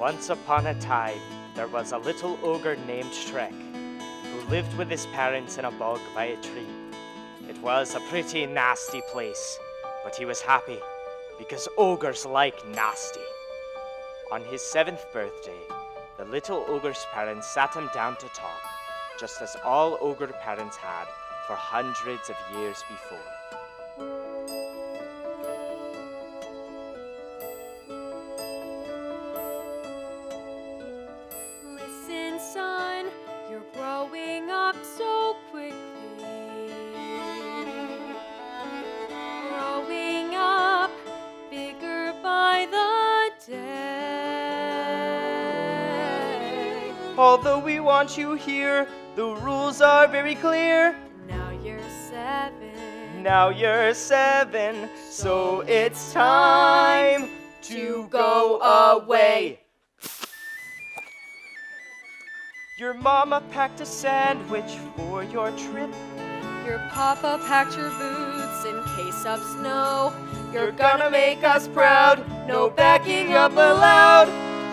Once upon a time, there was a little ogre named Shrek who lived with his parents in a bog by a tree. It was a pretty nasty place, but he was happy because ogres like nasty. On his seventh birthday, the little ogre's parents sat him down to talk, just as all ogre parents had for hundreds of years before. Day. Although we want you here, the rules are very clear. Now you're seven. Now you're seven, so it's time to go away. Your mama packed a sandwich for your trip. Your papa packed your boots in case of snow. You're gonna make us proud, no backing up allowed.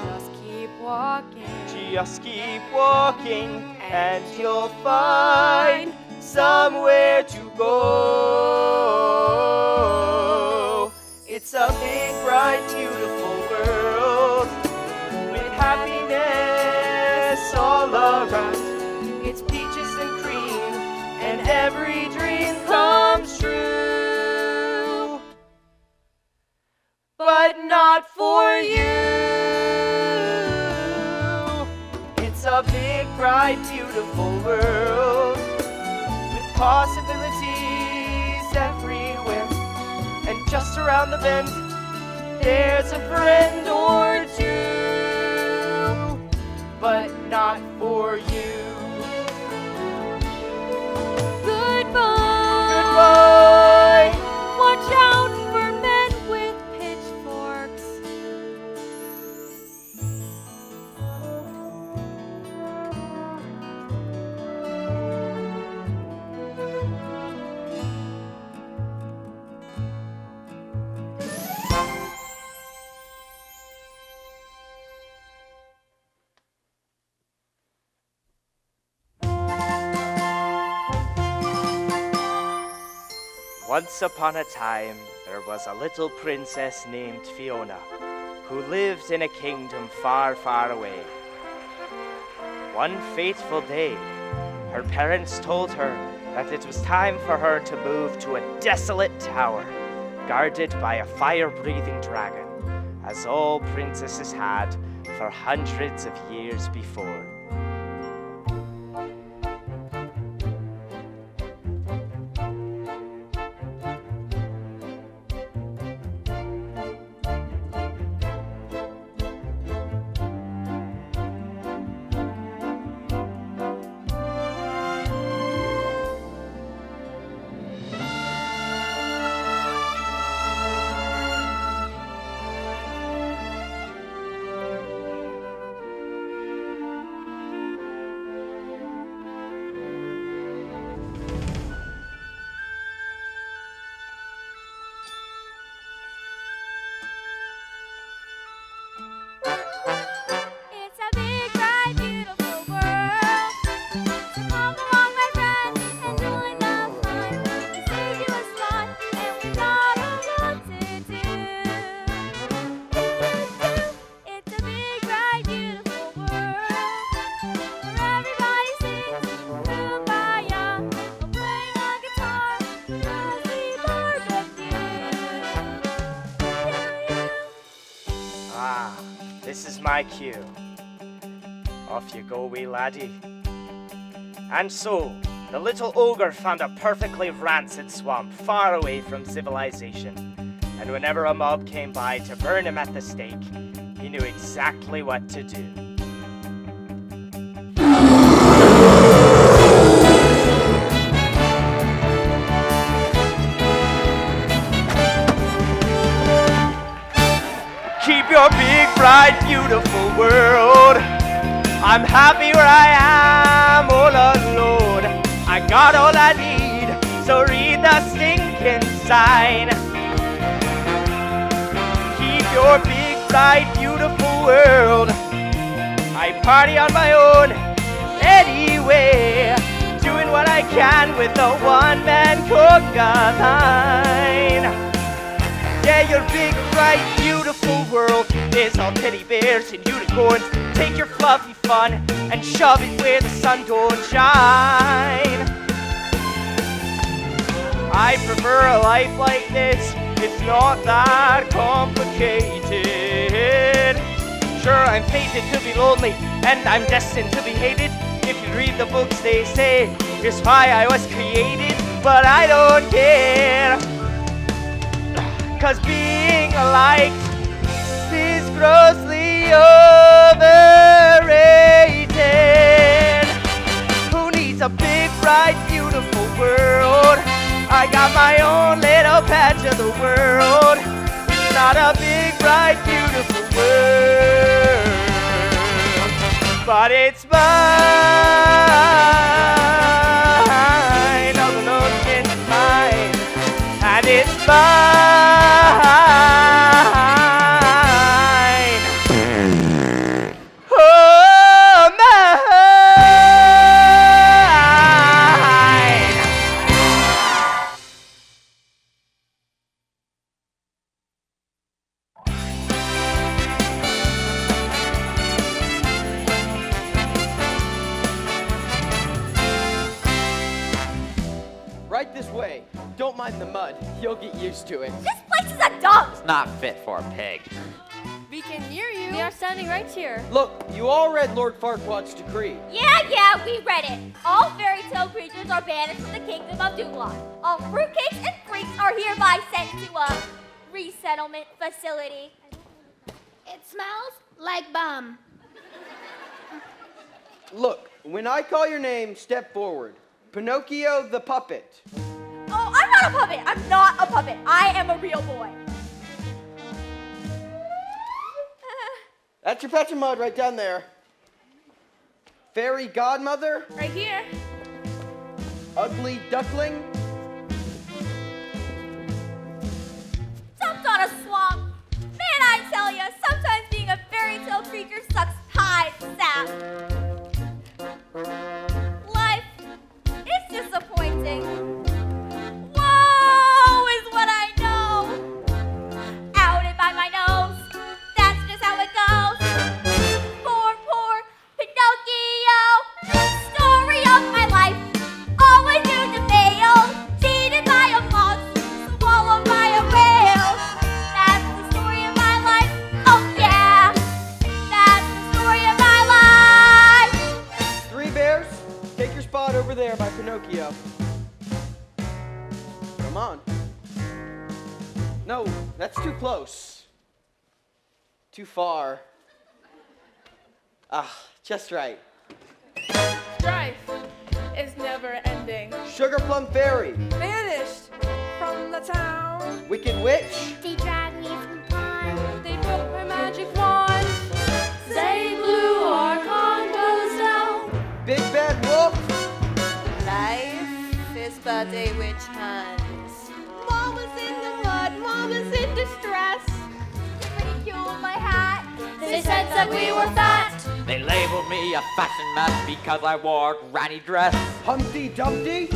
Just keep walking. Just keep walking, and you'll find somewhere to go. It's a big, bright, beautiful world with happiness all around. It's peaches and cream, and every dream comes true. But not for you. It's a big, bright, beautiful world with possibilities everywhere. And just around the bend, there's a friend or two, but not for you. Goodbye. Goodbye. Once upon a time, there was a little princess named Fiona who lived in a kingdom far, far away. One fateful day, her parents told her that it was time for her to move to a desolate tower guarded by a fire breathing dragon, as all princesses had for hundreds of years before. Cue. Off you go, wee laddie. And so, the little ogre found a perfectly rancid swamp far away from civilization. And whenever a mob came by to burn him at the stake, he knew exactly what to do. Keep your bright, beautiful world. I'm happy where I am oh all alone. I got all I need, so read the stinking sign. Keep your big, bright, beautiful world. I party on my own anyway, doing what I can with a one man cook-a-thine. Yeah, your big, bright, beautiful world is all teddy bears and unicorns. Take your fluffy fun and shove it where the sun don't shine. I prefer a life like this. It's not that complicated. Sure, I'm fated to be lonely and I'm destined to be hated. If you read the books, they say it's why I was created, but I don't care. Cause being liked is grossly overrated. Who needs a big, bright, beautiful world? I got my own little patch of the world. It's not a big, bright, beautiful world, but it's mine. Used to it. This place is a dump. It's Not fit for a pig. We can hear you. We are standing right here. Look, you all read Lord Farquaad's decree. Yeah, yeah, we read it. All fairy tale creatures are banished from the kingdom of Duloc. All fruitcakes and freaks are hereby sent to a resettlement facility. It smells like bum. Look, when I call your name, step forward. Pinocchio the puppet. Oh, I'm not a puppet. I'm not a puppet. I am a real boy. That's your patch of mud right down there. Fairy godmother, Right here. ugly duckling, Dumped on a swamp. Man, I tell ya, sometimes being a fairy tale creature sucks pie sap. Just right. I a granny dress. Humpty Dumpty,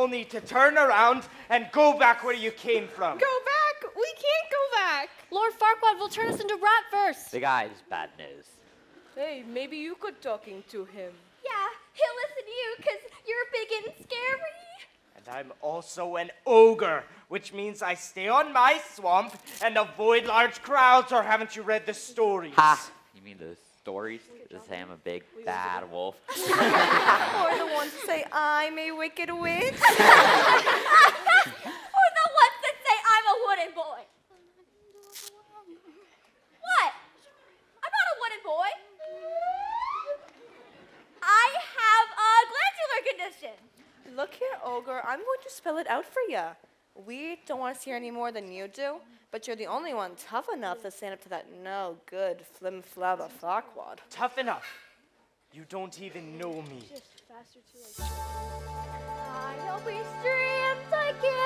Now you all need to turn around and go back where you came from. Go back! We can't go back! Lord Farquaad will turn us into rat verse. Big eyes, bad news. Hey, maybe you could talking to him. Yeah, he'll listen to you because you're big and scary. And I'm also an ogre, which means I stay on my swamp and avoid large crowds, or haven't you read the stories? Ha! You mean the stories that say I'm a big bad wolf? Or the ones that say, I'm a wicked witch. or the ones that say I'm a wooden boy. What? I'm not a wooden boy. I have a glandular condition. Look here, Ogre, I'm going to spell it out for you. We don't want to see her any more than you do, but you're the only one tough enough to stand up to that no good flim flabba Farquaad. Tough enough. You don't even know me. I hope we streams I get a happy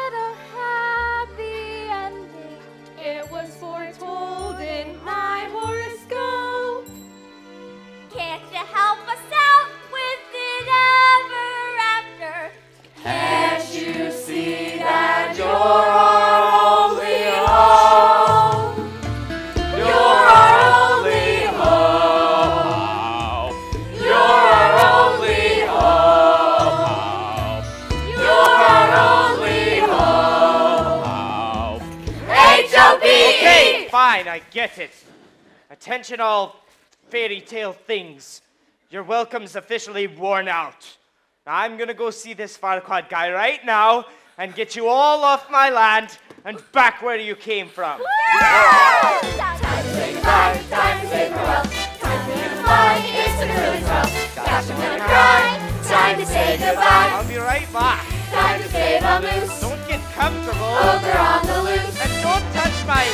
Attention, all fairy tale things. Your welcome's officially worn out. Now, I'm gonna go see this Farquaad guy right now and get you all off my land and back where you came from. Time say goodbye, time to say farewell. Time to say goodbye, it's a curly swell. Gosh, I'm gonna cry. Time to say goodbye, I'll be right back. time to save a moose. Don't get comfortable. Ogre on the loose. And don't touch my.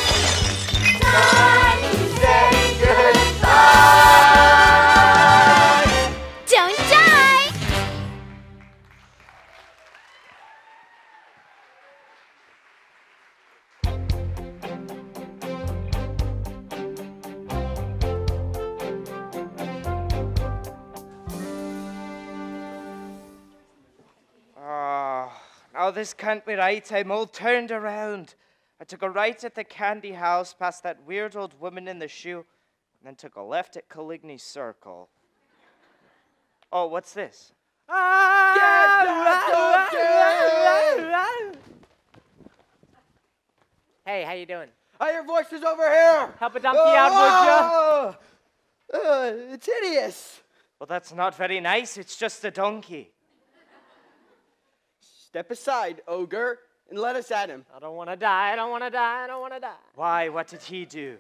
Time to say Don't die. Oh, now this can't be right. I'm all turned around. I took a right at the candy house past that weird old woman in the shoe, then took a left at Caligny's Circle. Oh, what's this? Hey, how you doing? Hey, your voice is over here. Help a donkey out, would Oh, uh, it's hideous. Well, that's not very nice. It's just a donkey. Step aside, ogre, and let us at him. I don't want to die. I don't want to die. I don't want to die. Why? What did he do?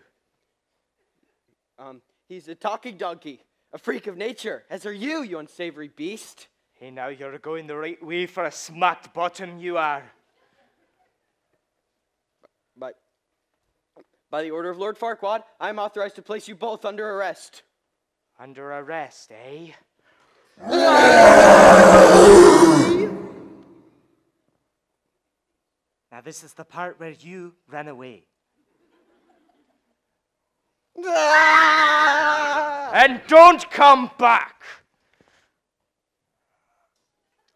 Um, he's a talking donkey, a freak of nature, as are you, you unsavory beast. Hey, now you're going the right way for a smart bottom, you are. But by the order of Lord Farquaad, I am authorized to place you both under arrest. Under arrest, eh? now, this is the part where you ran away. Ah! And don't come back!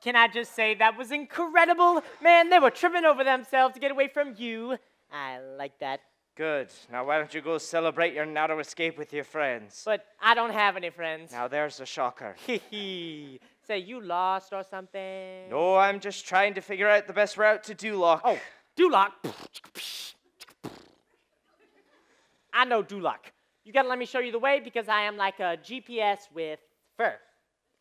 Can I just say that was incredible? Man, they were tripping over themselves to get away from you. I like that. Good. Now, why don't you go celebrate your narrow escape with your friends? But I don't have any friends. Now, there's a shocker. Hee hee. Say you lost or something. No, I'm just trying to figure out the best route to Duloc. Oh, Duloc. I know Duloc. You gotta let me show you the way because I am like a GPS with fur.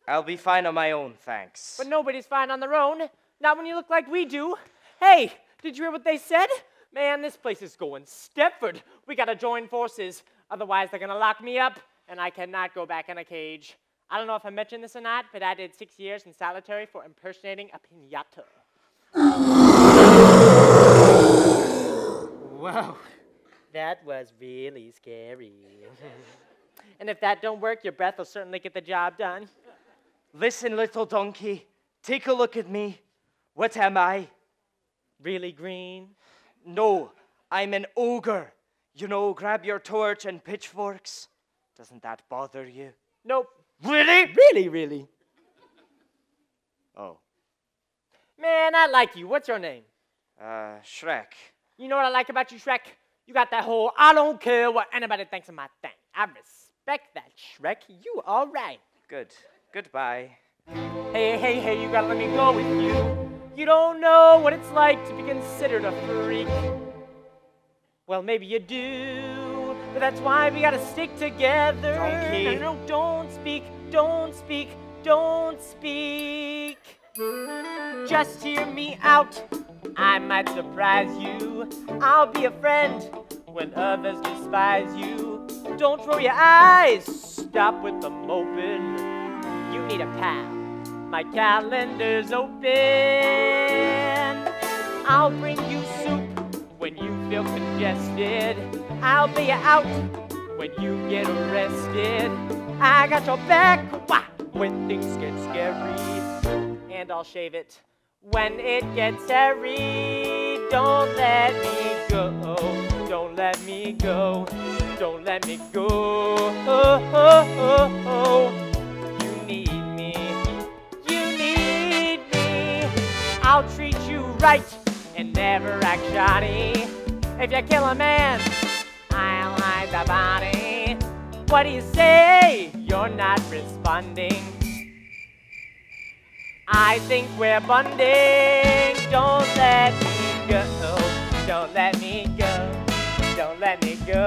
I'll be fine on my own, thanks. But nobody's fine on their own. Not when you look like we do. Hey, did you hear what they said? Man, this place is going Stepford. We gotta join forces. Otherwise, they're gonna lock me up, and I cannot go back in a cage. I don't know if I mentioned this or not, but I did six years in solitary for impersonating a pinata. Whoa, that was really scary. and if that don't work, your breath will certainly get the job done. Listen, little donkey, take a look at me. What am I? Really green? No, I'm an ogre. You know, grab your torch and pitchforks. Doesn't that bother you? Nope. Really? Really, really. Oh, Man, I like you. What's your name? uh, Shrek. You know what I like about you, Shrek? You got that whole I don't care what anybody thinks of my thing. I respect that, Shrek. You all right. Good. Goodbye. Hey, hey, hey, you gotta let me go with you. You don't know what it's like to be considered a freak. Well, maybe you do, but that's why we gotta stick together. Donkey. No, no, don't speak, don't speak, don't speak. Just hear me out. I might surprise you. I'll be a friend when others despise you. Don't throw your eyes. Stop with the moping. You need a pal. My calendar's open. I'll bring you soup when you feel congested. I'll be out when you get arrested. I got your back when things get scary. And I'll shave it when it gets hairy. Don't let me go. Don't let me go. Don't let me go. You need me. You need me. I'll treat you right and never act shoddy. If you kill a man, I'll hide the body. What do you say? You're not responding. I think we're bonding. Don't let me go. Don't let me go. Don't let me go.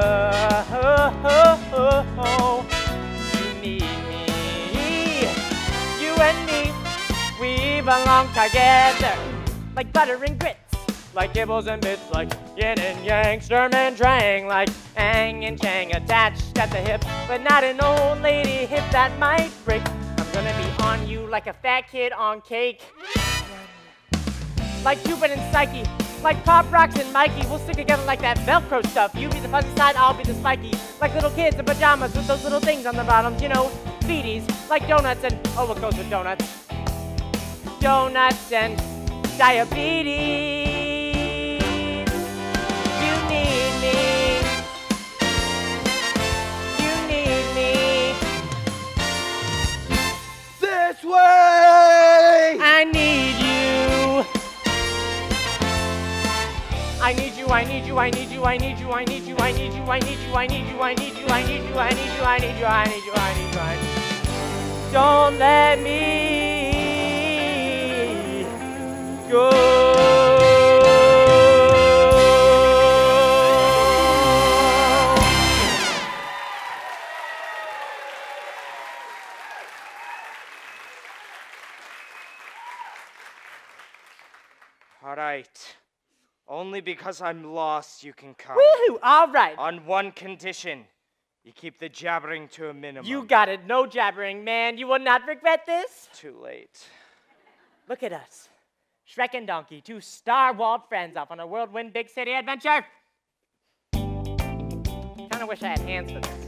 You need me. You and me, we belong together. Like butter and grits. Like kibbles and bits, like yin and yang, sturm and drang, like ang and chang attached at the hip, but not an old lady hip that might break. Gonna be on you like a fat kid on cake. Like Cupid and Psyche, like Pop Rocks and Mikey, we'll stick together like that Velcro stuff. You be the fuzzy side, I'll be the spiky. Like little kids in pajamas with those little things on the bottoms, you know, feeties, like donuts and oh, what goes with donuts? Donuts and diabetes. Way! I need you. I need you, I need you, I need you, I need you, I need you, I need you, I need you, I need you, I need you, I need you, I need you, I need you, I need you, I need you, I need you. Don't let me go. Right. Only because I'm lost you can come. Woohoo! All right. On one condition. You keep the jabbering to a minimum. You got it. No jabbering, man. You will not regret this. Too late. Look at us. Shrek and Donkey, two star-walled friends off on a whirlwind big city adventure. Kinda wish I had hands for this.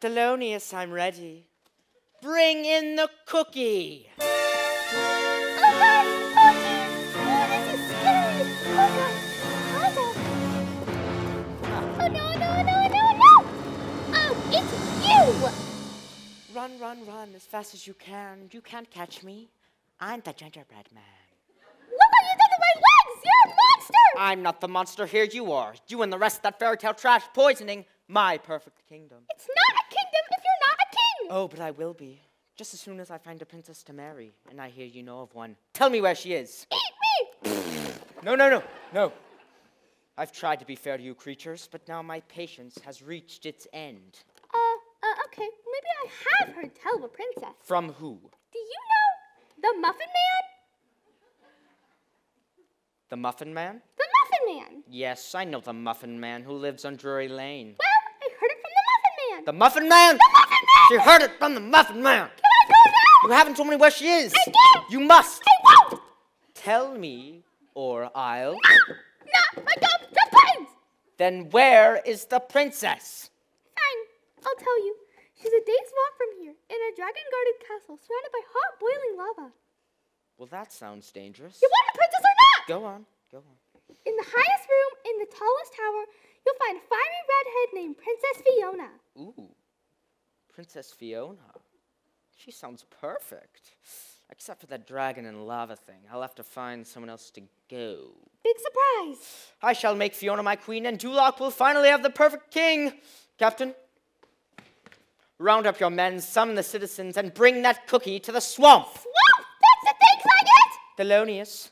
Thelonious, I'm ready. Bring in the cookie. Oh God! Oh! Oh, this is scary! Oh! Oh! Oh no! No! No! No! No! Oh, it's you! Run, run, run as fast as you can. You can't catch me. I'm the gingerbread man. Look what you did to my legs! You're a monster! I'm not the monster, here you are. You and the rest of that fairy tale trash poisoning my perfect kingdom. It's not a kingdom if you're not a king. Oh, but I will be. Just as soon as I find a princess to marry, and I hear you know of one. Tell me where she is. Eat me. No, no, no, no. I've tried to be fair to you creatures, but now my patience has reached its end. Uh, uh, okay. Maybe I have heard tell of a princess. From who? Do you know the Muffin Man? The Muffin Man? The Muffin Man. Yes, I know the Muffin Man who lives on Drury Lane. Well, I heard it from the Muffin Man. The Muffin Man? The Muffin Man. She heard it from the Muffin Man. Can I go now? You haven't told me where she is. I. You must. I won't. Tell me, or I'll. No, I don't. Just planes. Then where is the princess? Fine, I'll tell you. She's a day's walk from here, in a dragon-guarded castle surrounded by hot, boiling lava. Well, that sounds dangerous. You want a princess or not? Go on, go on. In the highest room, in the tallest tower, you'll find a fiery redhead named Princess Fiona. Ooh, Princess Fiona. She sounds perfect. Except for that dragon and lava thing. I'll have to find someone else to go. Big surprise. I shall make Fiona my queen, and Duloc will finally have the perfect king. Captain, round up your men, summon the citizens, and bring that cookie to the swamp. Swamp! That's the thing, Nugget! Thelonious,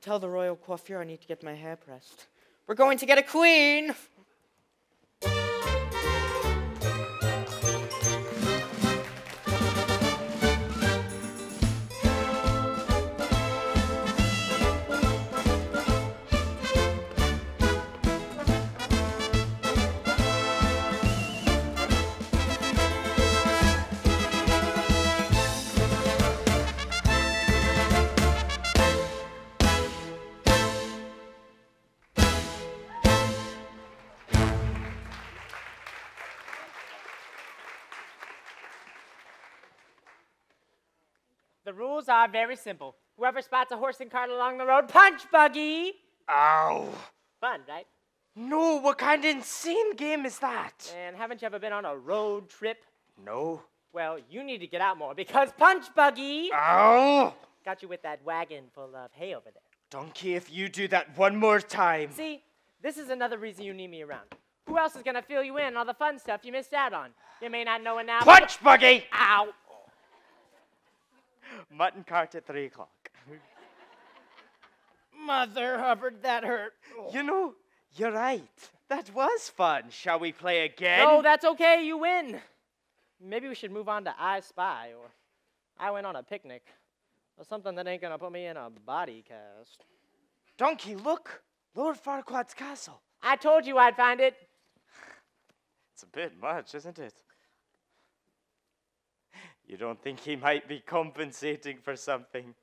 tell the royal coiffure I need to get my hair pressed. We're going to get a queen. Rules are very simple. Whoever spots a horse and cart along the road, punch buggy. Ow! Fun, right? No, what kind of insane game is that? And haven't you ever been on a road trip? No. Well, you need to get out more because punch buggy Ow! got you with that wagon full of hay over there. Donkey, if you do that one more time. See, this is another reason you need me around. Who else is gonna fill you in on all the fun stuff you missed out on? You may not know it now. Punch buggy! Ow! Mutton cart at three o'clock. Mother Hubbard, that hurt. You know, you're right. That was fun. Shall we play again? No, that's okay. You win. Maybe we should move on to I Spy or I went on a picnic or something that ain't gonna put me in a body cast. Donkey, look! Lord Farquaad's castle. I told you I'd find it. It's a bit much, isn't it? You don't think he might be compensating for something?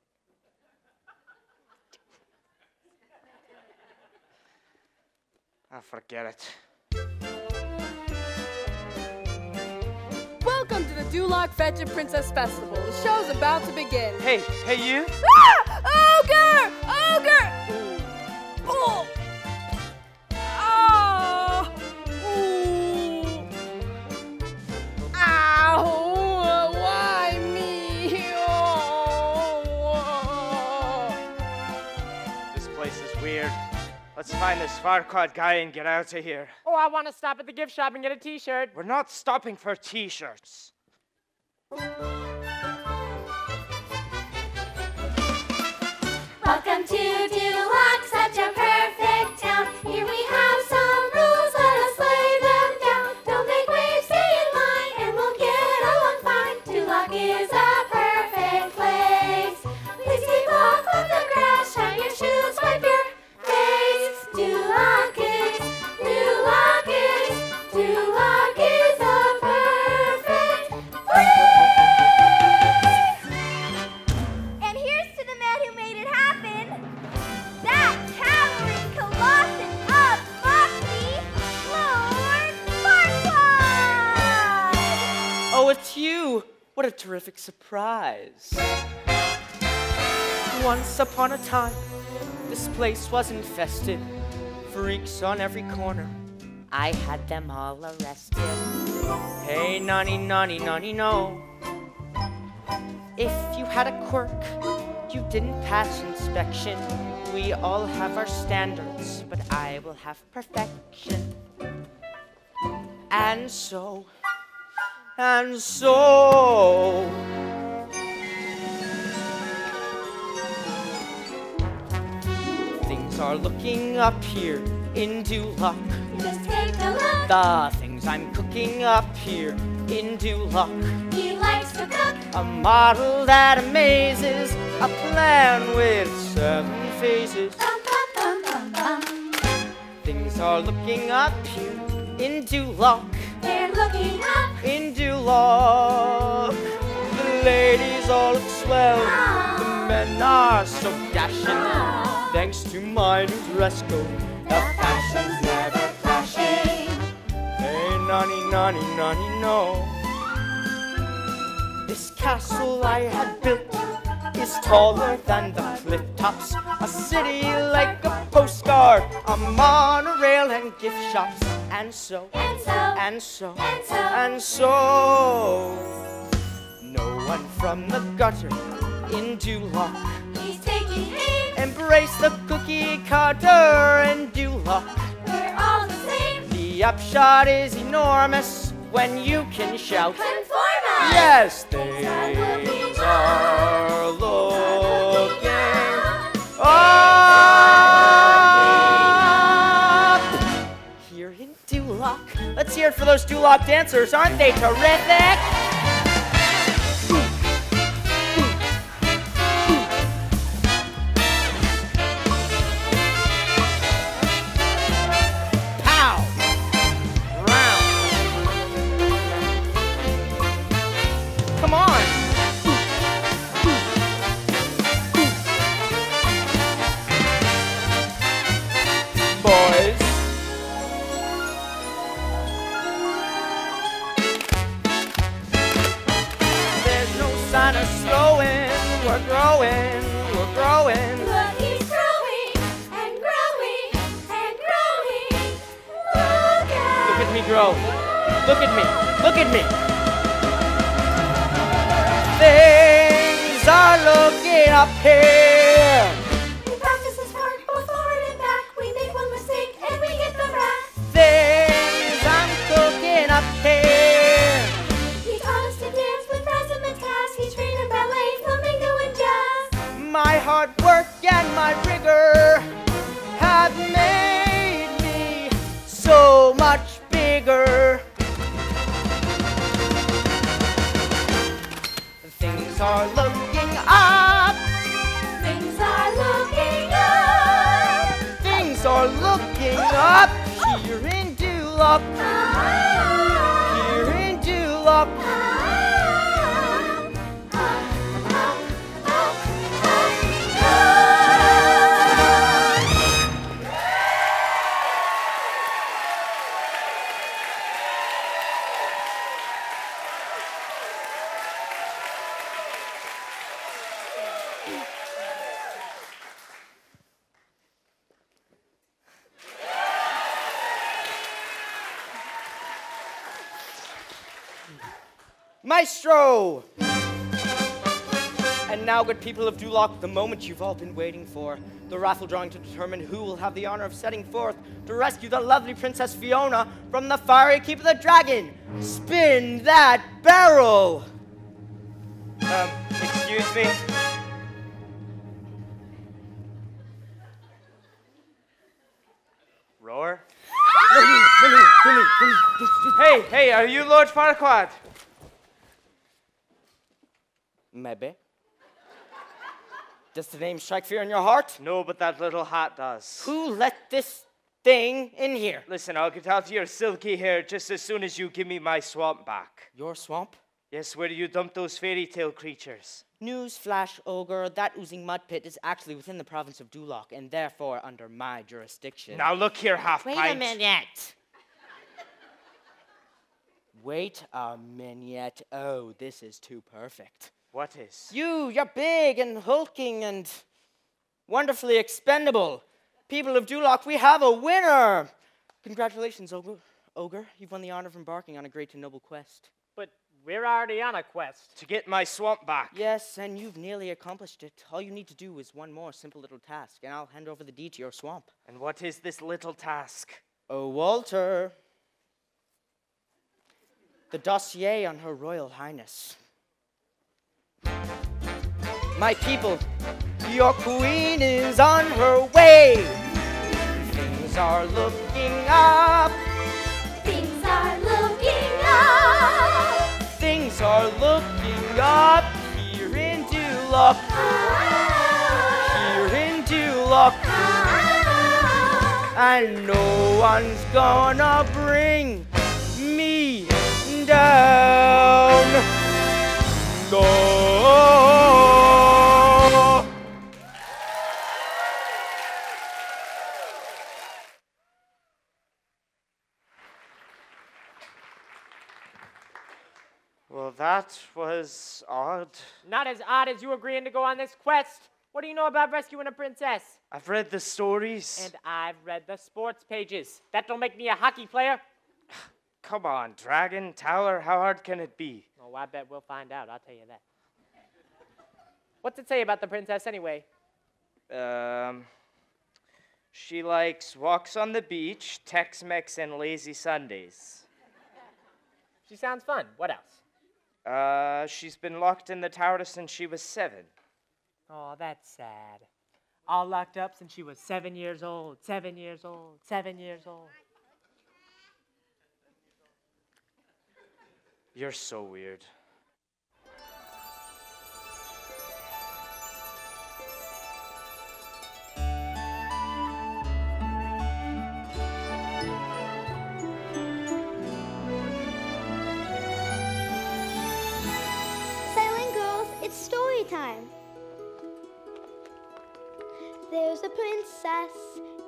I forget it. Welcome to the Duloc Fetch Princess Festival. The show's about to begin. Hey, hey, you! Ah! Ogre! Find this Farquaad guy and get out of here. Oh, I want to stop at the gift shop and get a T-shirt. We're not stopping for t-shirts. Welcome to Duloc, terrific surprise. Once upon a time, this place was infested. Freaks on every corner. I had them all arrested. Hey, nonny, nonny, nonny, no. If you had a quirk, you didn't pass inspection, we all have our standards, but I will have perfection. And so, and so. Things are looking up here in Duloc. Just take a look. The things I'm cooking up here in Duloc. He likes to cook. A model that amazes, a plan with seven phases. Bum, bum, bum, bum, bum. Things are looking up here in Duloc, They're looking up. in Duloc. The ladies all look swell, the ah. men are so dashing. Ah. Thanks to my new dress code, the fashion's never clashing. Hey, nanny, nanny, nanny, no. This castle I had built is taller than the cliff tops. A city like a postcard, a monorail and gift shops. And so, And so, and so, and so, and so. No one from the gutter in Duloc. he's taking aim. Embrace the cookie cutter in Duloc. We're all the same. The upshot is enormous when you can shout. Conform us. Yes, things are looking up. Here in Duloc. Let's hear it for those Duloc dancers. Aren't they terrific? Look at me. Look at me. Look at me. Things are looking up here. We practice hard, both forward and back. We make one mistake and we get the rack. Things I'm cooking up here. He taught us to dance with. He trained in ballet, flamenco, and jazz. My hard work and my rigor Duloc. Ah, now, good people of Duloc, the moment you've all been waiting for. The raffle drawing to determine who will have the honor of setting forth to rescue the lovely Princess Fiona from the fiery keep of the dragon. Spin that barrel! Um, excuse me? Roar? hey, hey, are you Lord Farquaad? Maybe. Does the name strike fear in your heart? No, but that little hat does. Who let this thing in here? Listen, I'll get out of your silky hair just as soon as you give me my swamp back. Your swamp? Yes, where you dumped those fairy tale creatures. Newsflash, Ogre, that oozing mud pit is actually within the province of Duloc and therefore under my jurisdiction. Now look here, half Wait pint. a minute. Wait a minute. Oh, this is too perfect. What is? You, you're big and hulking and wonderfully expendable. People of Duloc, we have a winner. Congratulations, Ogre. Ogre, you've won the honor of embarking on a great and noble quest. But We're already on a quest. To get my swamp back. Yes, and you've nearly accomplished it. All you need to do is one more simple little task, and I'll hand over the deed to your swamp. And what is this little task? Oh, Walter. The dossier on Her Royal Highness. My people, your queen is on her way. Things are looking up. Things are looking up. Things are looking up here in Duloc. Here in Duloc. And no one's gonna bring me down. No. That was odd. Not as odd as you agreeing to go on this quest. What do you know about rescuing a princess? I've read the stories. And I've read the sports pages. That don't make me a hockey player. Come on, Dragon Tower, how hard can it be? Oh, I bet we'll find out. I'll tell you that. What's it say about the princess anyway? Um, she likes walks on the beach, Tex Mex, and lazy Sundays. She sounds fun. What else? Uh, she's been locked in the tower since she was seven. Oh, that's sad. All locked up since she was seven years old, seven years old, seven years old. You're so weird. Time. There's a princess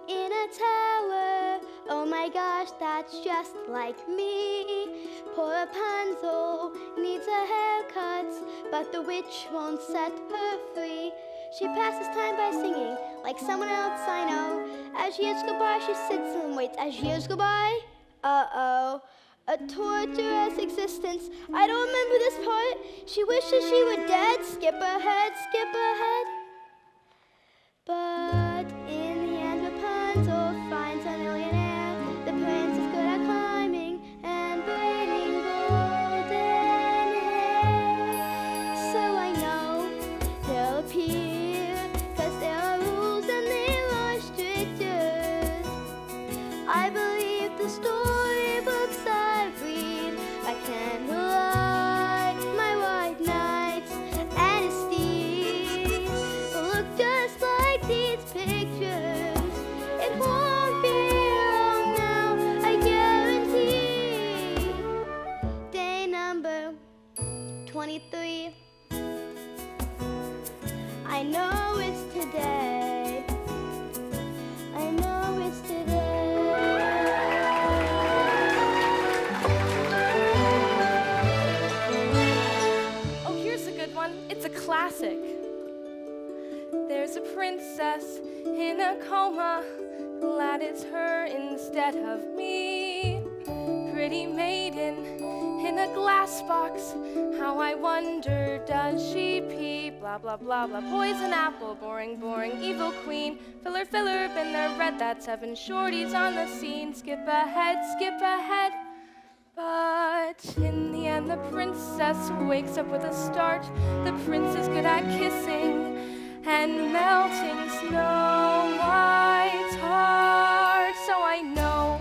in a tower. Oh my gosh, that's just like me. Poor Rapunzel needs a haircut, but the witch won't set her free. She passes time by singing like someone else I know. As years go by, she sits and waits. As years go by, uh oh. A torturous existence. I don't remember this part. She wishes she were dead. Skip ahead, skip ahead. But princess in a coma. Glad it's her instead of me. Pretty maiden in a glass box. How I wonder, does she pee? Blah, blah, blah, blah. Poison apple, boring, boring, evil queen. Filler, filler, been there, read that. Seven shorties on the scene. Skip ahead, skip ahead. But in the end, the princess wakes up with a start. The prince is good at kissing and melting Snow White's heart. So I know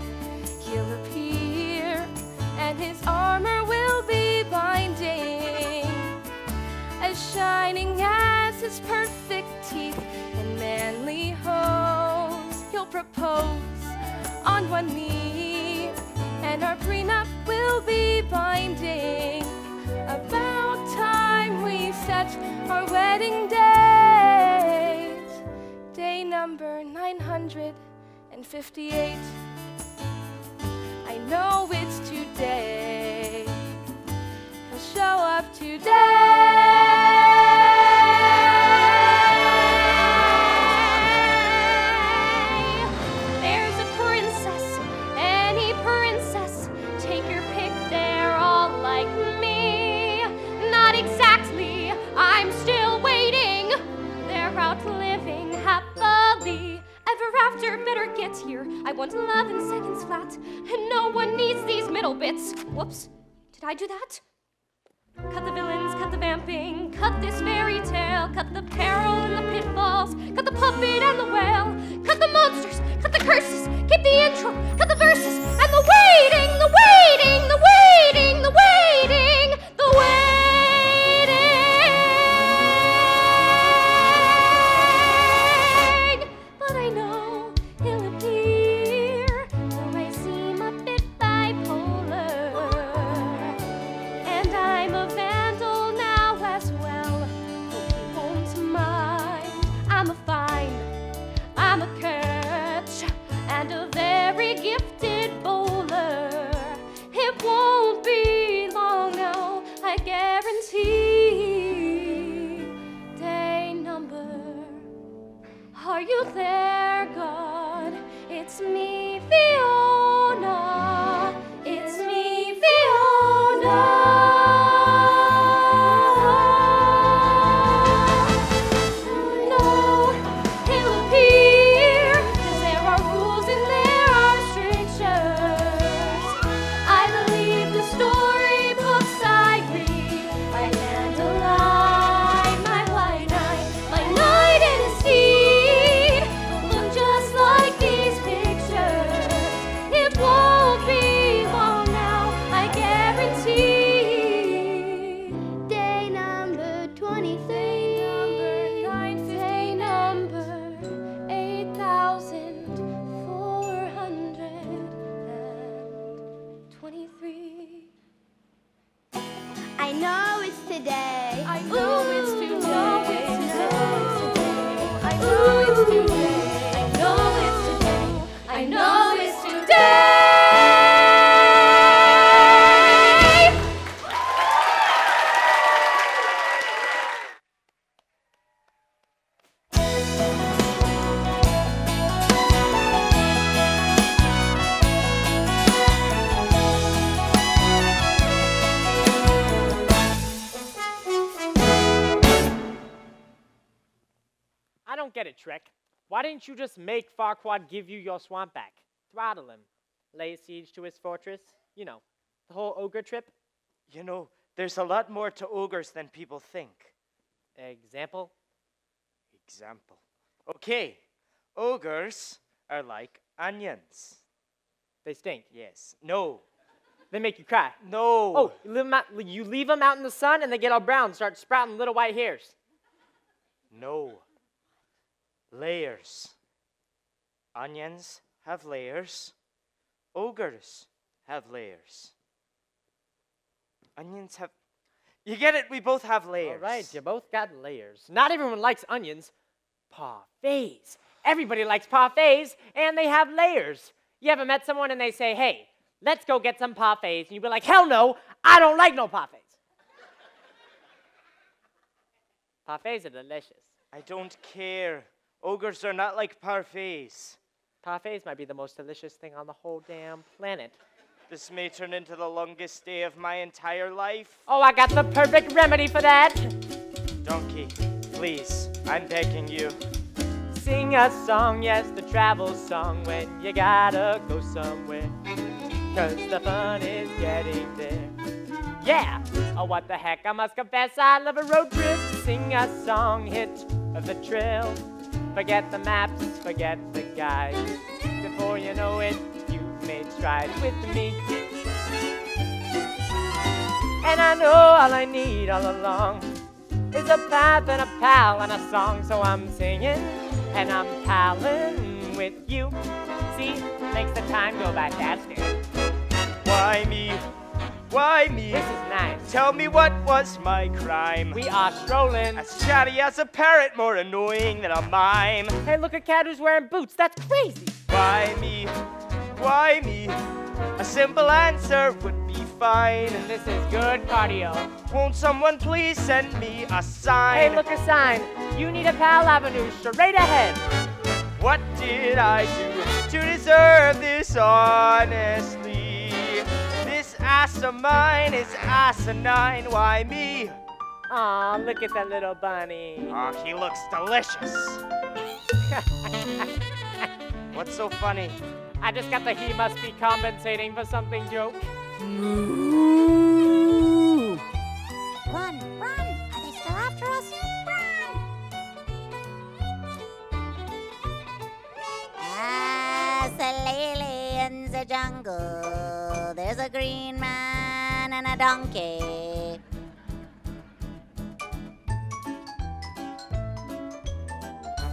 he'll appear and his armor will be binding, as shining as his perfect teeth and manly hose. He'll propose on one knee, and our prenup will be binding. About time we set our wedding date. Day number 958. I know it's today. He'll show up today. Get here. I want love in seconds flat, and no one needs these middle bits. Whoops, did I do that? Cut the villains, cut the vamping, cut this fairy tale, cut the peril and the pitfalls, cut the puppet and the whale, cut the monsters, cut the curses, keep the intro, cut the verses, and the waiting, the waiting, the waiting, the waiting, didn't you just make Farquaad give you your swamp back? Throttle him. Lay siege to his fortress? You know, the whole ogre trip? You know, there's a lot more to ogres than people think. Example? Example. Okay, ogres are like onions. They stink. Yes. No. They make you cry. No. Oh, you leave, 'em out, you leave them out in the sun and they get all brown, start sprouting little white hairs. No. Layers. Onions have layers. Ogres have layers. Onions have. You get it? We both have layers. All right, you both got layers. Not everyone likes onions. Parfaits. Everybody likes parfaits, and they have layers. You ever met someone and they say, hey, let's go get some parfaits? And you be like, hell no, I don't like no parfaits. parfaits are delicious. I don't care. Ogres are not like parfaits. Parfaits might be the most delicious thing on the whole damn planet. This may turn into the longest day of my entire life. Oh, I got the perfect remedy for that. Donkey, please, I'm begging you. Sing a song, yes, the travel song when you gotta go somewhere. Cause the fun is getting there. Yeah! Oh, what the heck, I must confess, I love a road trip. Sing a song, hit of the trail. Forget the maps, forget the guides. Before you know it, you've made strides with me. And I know all I need all along is a path and a pal and a song. So I'm singing and I'm palling with you. See, makes the time go by faster. Why me? Why me? This is nice. Tell me what was my crime? We are strolling. As chatty as a parrot, more annoying than a mime. Hey, look at cat who's wearing boots. That's crazy. Why me? Why me? A simple answer would be fine. And this is good cardio. Won't someone please send me a sign? Hey, look a sign. You need a Pal Avenue straight ahead. What did I do to deserve this honestly? This of mine is asinine. Why me? Aw, look at that little bunny. Oh, he looks delicious. What's so funny? I just got the he must be compensating for something joke. Run, run! Are they still after us? Run! As the lily in the there's a green man and a donkey.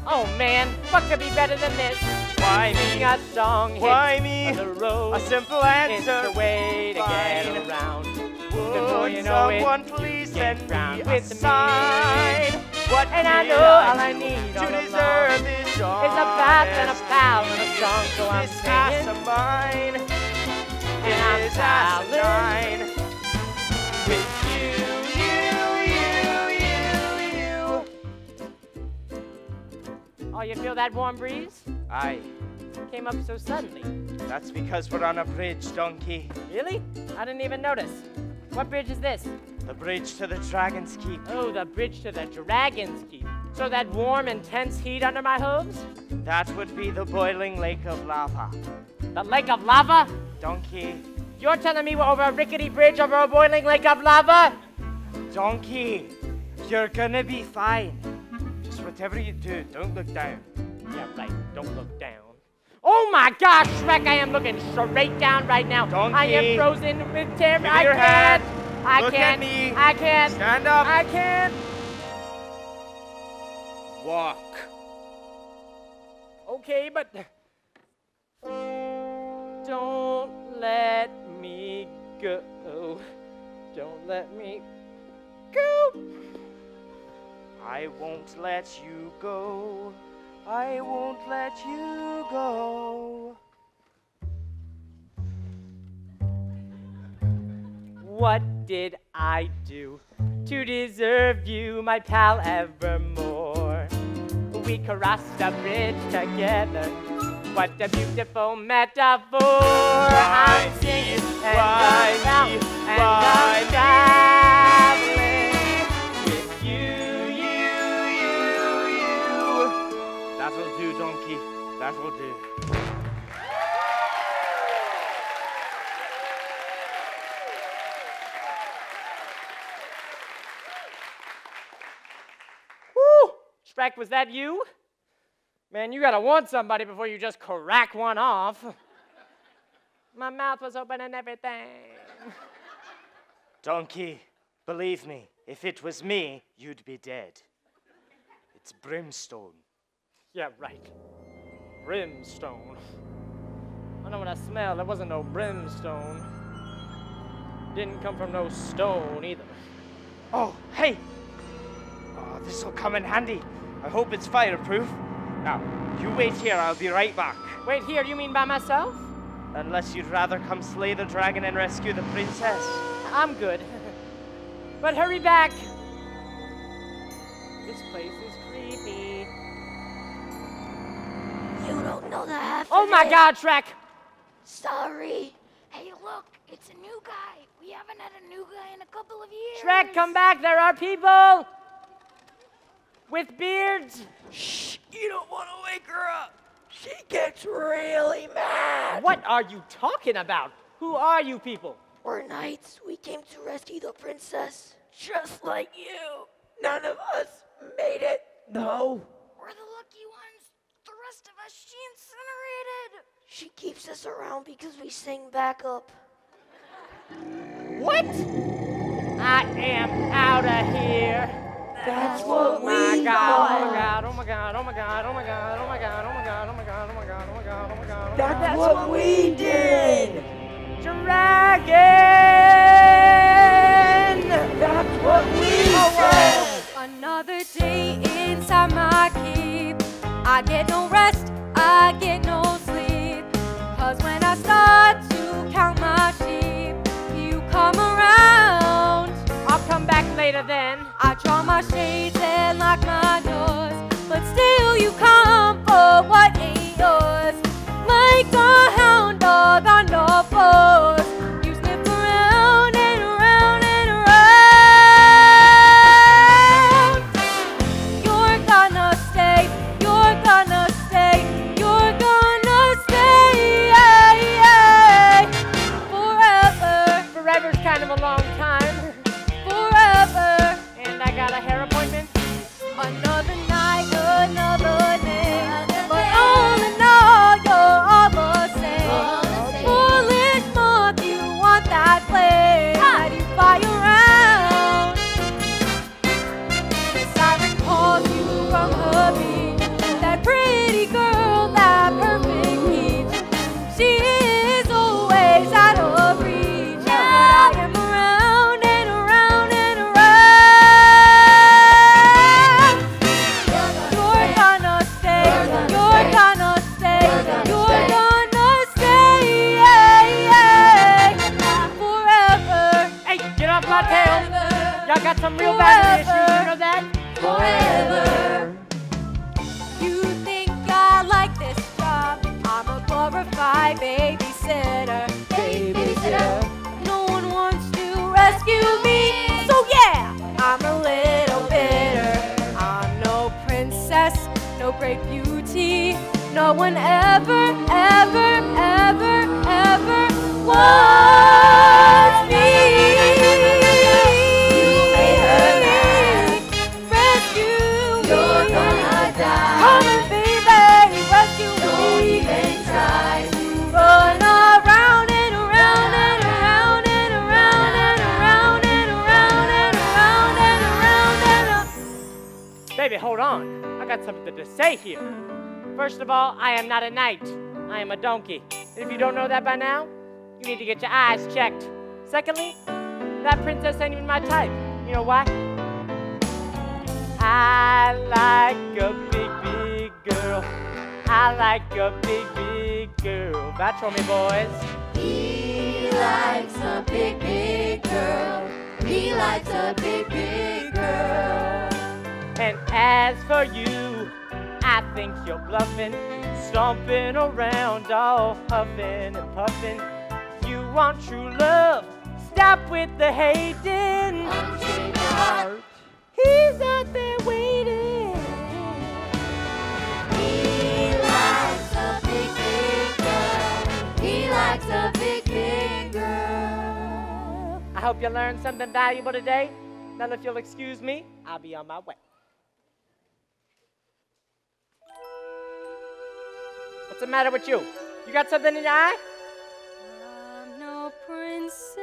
Oh man, what could be better than this? Why Sing me? a song, hit Why me? on the road. A simple answer. It's answer. the way to Fine. get around. Would Before you know it, someone please send round me a with me. sign? What And I did know all I need to all deserve this It's a bath and a honest pal and a song, so I'm This ass singing. of mine And I'm is asinine. With you, you, you, you, you. Oh, you feel that warm breeze? Aye, Came up so suddenly. that's because we're on a bridge, donkey. Really? I didn't even notice. What bridge is this? The bridge to the Dragon's Keep. Oh, the bridge to the Dragon's Keep. So that warm, intense heat under my hooves? That would be the boiling lake of lava. The lake of lava? Donkey, You're telling me we're over a rickety bridge over a boiling lake of lava? donkey, you're gonna be fine. Just whatever you do, don't look down. Yeah, right. Don't look down. Oh my gosh, Shrek, I am looking straight down right now. Donkey. I am frozen with terror. I can't. I Look can't. me. I can't. Stand up. I can't. Walk. Okay, but don't let me go. Don't let me go. I won't let you go. I won't let you go. What did I do to deserve you, my pal, evermore? We crossed a bridge together. What a beautiful metaphor! I'm singing and why I'm out and why I'm traveling Was that you? Man, you gotta want somebody before you just crack one off. My mouth was open and everything. Donkey, believe me, if it was me, you'd be dead. It's brimstone. Yeah, right. Brimstone. I know what I smelled. There wasn't no brimstone. Didn't come from no stone either. Oh, hey! Oh, this'll come in handy. I hope it's fireproof. Now, you wait here, I'll be right back. Wait here, you mean by myself? Unless you'd rather come slay the dragon and rescue the princess. I'm good. but hurry back. This place is creepy. You don't know the half Oh of my it. god, Shrek! Sorry. Hey, look, it's a new guy. We haven't had a new guy in a couple of years. Shrek, come back! There are people! With beards! Shh, you don't want to wake her up. She gets really mad. What are you talking about? Who are you people? We're knights. We came to rescue the princess. Just like you. None of us made it. No. We're the lucky ones. The rest of us, she incinerated. She keeps us around because we sing backup. What? I am out of here. That's Oh what we god, oh my god, oh my god, oh my god, oh my god, oh my god, oh my god, oh my god, oh my god, oh my god, oh my god, oh my god. That's what we did. Dragon! That's what we said. Another day inside my keep. I get no rest, I get no sleep. Cause when I start to count later then. I draw my shades and lock my doors. But still you come for what ain't yours. Like a hound dog on all fours. No one ever, ever, ever, ever wants me. Rescue me. You're gonna die. Come on, baby, rescue Don't me. even try. Run around and around and around and around and around and around and around and around and around. Baby, hold on. I got something to say here. First of all, I am not a knight. I am a donkey. And if you don't know that by now, you need to get your eyes checked. Secondly, that princess ain't even my type. You know why? I like a big, big girl. I like a big, big girl. That's for me, boys. He likes a big, big girl. He likes a big, big girl. And as for you, I think you're bluffing, stomping around all huffing and puffing. You want true love? Stop with the hating. Heart. He's out there waiting. He likes a big, big girl. He likes a big, big girl. I hope you learned something valuable today. Now, if you'll excuse me, I'll be on my way. What's the matter with you? You got something in your eye? I'm no princess,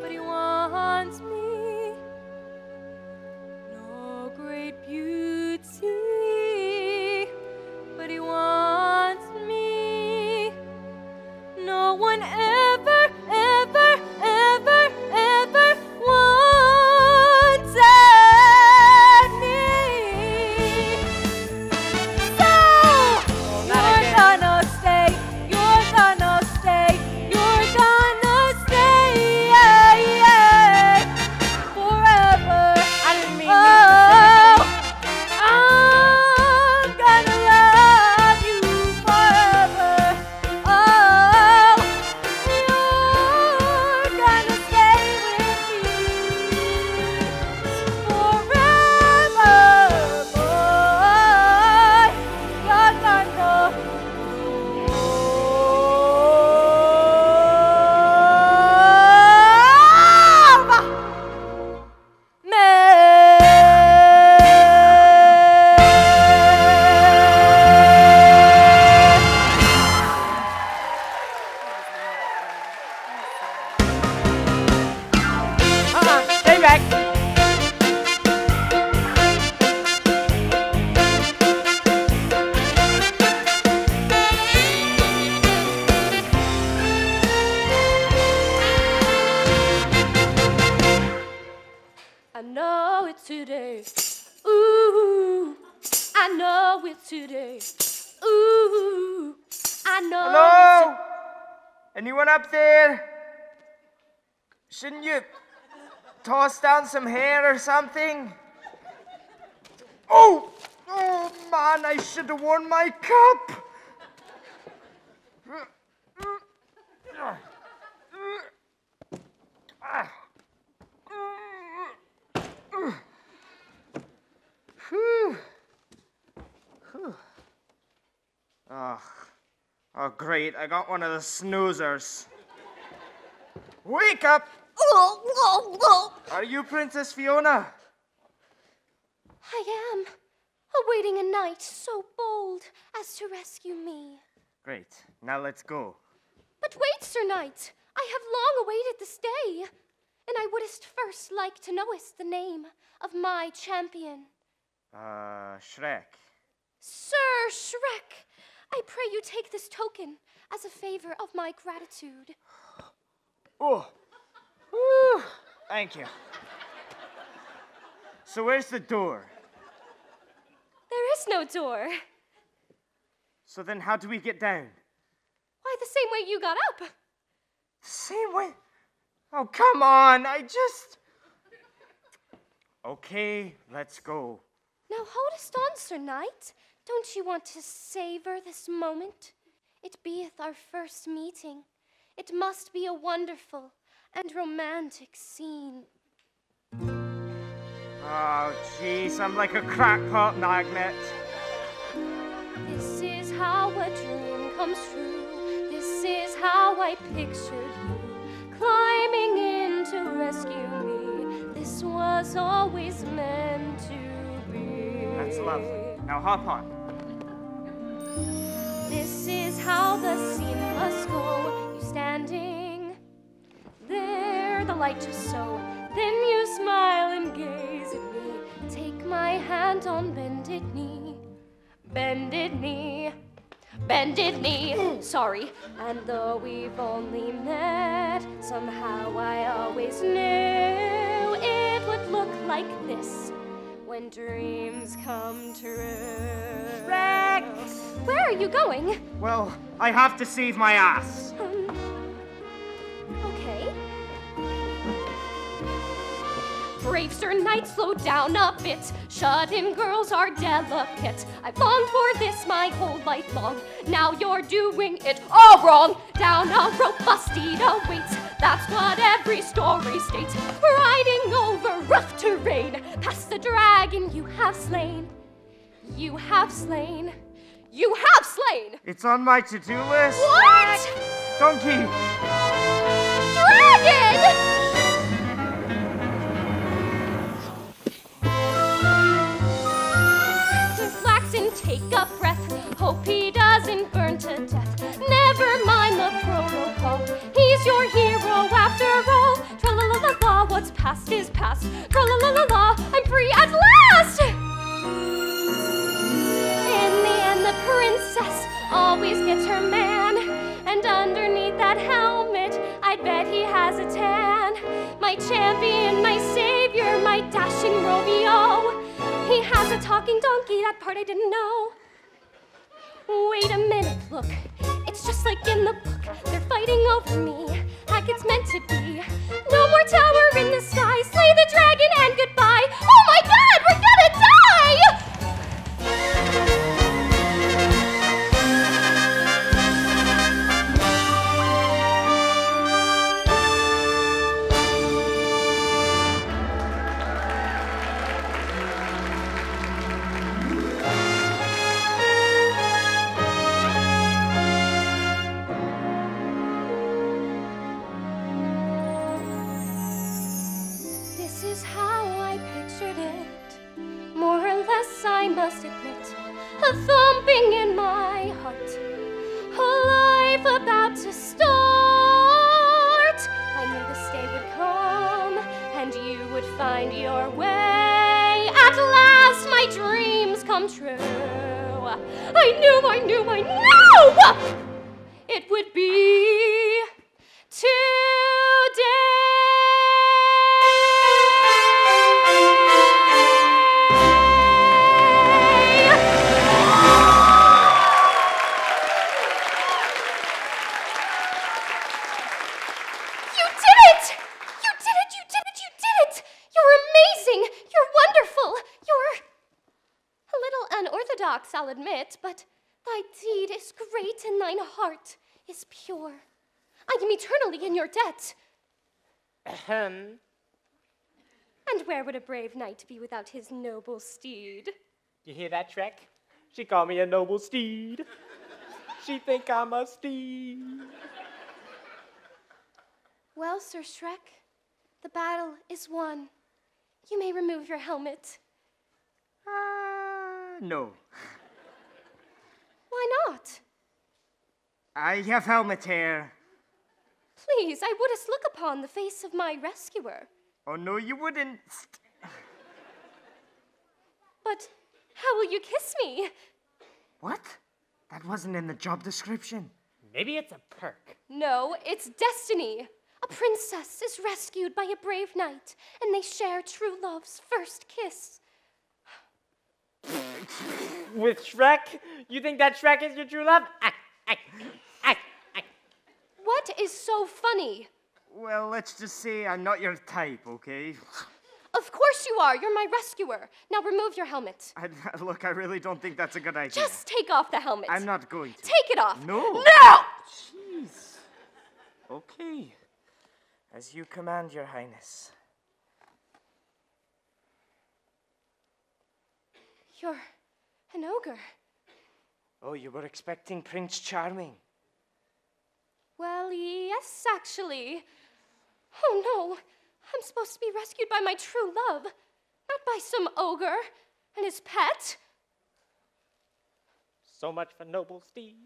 but he wants me. No great beauty, but he wants me. No one ever, down some hair or something? Oh! Oh man, I should have worn my! Whew. Whew. Oh. oh, great. I got one of the snoozers. Wake up! Are you Princess Fiona? I am awaiting a knight so bold as to rescue me. Great. Now let's go. But wait, Sir Knight, I have long awaited this day, and I wouldest first like to knowest the name of my champion. Uh, Shrek. Sir Shrek, I pray you take this token as a favor of my gratitude. Oh. Whew. Thank you. So where's the door? There is no door. So then how do we get down? Why, the same way you got up. Same way? Oh, come on. I just. Okay, let's go. Now hold us on, Sir Knight. Don't you want to savor this moment? It beeth our first meeting. It must be a wonderful and romantic scene. Oh, jeez, I'm like a crackpot magnet. This is how a dream comes true. This is how I pictured you climbing in to rescue me. This was always meant to be. That's lovely. Now hop on. This is how the scene must go. You standing the light just so. Then you smile and gaze at me. Take my hand on bended knee, bended knee, bended knee. Sorry. And though we've only met, somehow I always knew it would look like this when dreams come true. Shrek! Where are you going? Well, I have to save my ass. Um, okay. Brave Sir Knight, slow down a bit. Shut in girls are delicate. I've longed for this my whole life long. Now you're doing it all wrong. Down a robust steed awaits. That's what every story states. Riding over rough terrain. Past the dragon you have slain. You have slain. You have slain. It's on my to-do list. What? Donkey! Dragon! Hope he doesn't burn to death. Never mind the protocol. He's your hero after all. Tra la la la la, what's past is past. Tra la la la la, I'm free at last. In the end, the princess always gets her man. And underneath that helmet, I'd bet he has a tan. My champion, my savior, my dashing Romeo. He has a talking donkey, that part I didn't know. Wait a minute, look. It's just like in the book. They're fighting over me, like it's meant to be. No more tower in the sky. Slay the dragon and goodbye. Oh my god, we're come true. I knew, I knew, I knew it would be today. I'll admit, but thy deed is great and thine heart is pure. I am eternally in your debt. Ahem. And where would a brave knight be without his noble steed? You hear that, Shrek? She called me a noble steed. She think I'm a steed. Well, Sir Shrek, the battle is won. You may remove your helmet. Uh, no. Why not? I have helmet hair. Please, I wouldst look upon the face of my rescuer. Oh, no, you wouldn't. But how will you kiss me? What? That wasn't in the job description. Maybe it's a perk. No, it's destiny. A princess is rescued by a brave knight, and they share true love's first kiss. With Shrek? You think that Shrek is your true love? Ah, ah, ah, ah. What is so funny? Well, let's just say I'm not your type, okay? Of course you are. You're my rescuer. Now remove your helmet. I, look, I really don't think that's a good idea. Just take off the helmet. I'm not going to. Take it off. No. No! Jeez. Okay. As you command, Your Highness. You're an ogre. Oh, you were expecting Prince Charming. Well, yes, actually. Oh no, I'm supposed to be rescued by my true love, not by some ogre and his pet. So much for noble steed.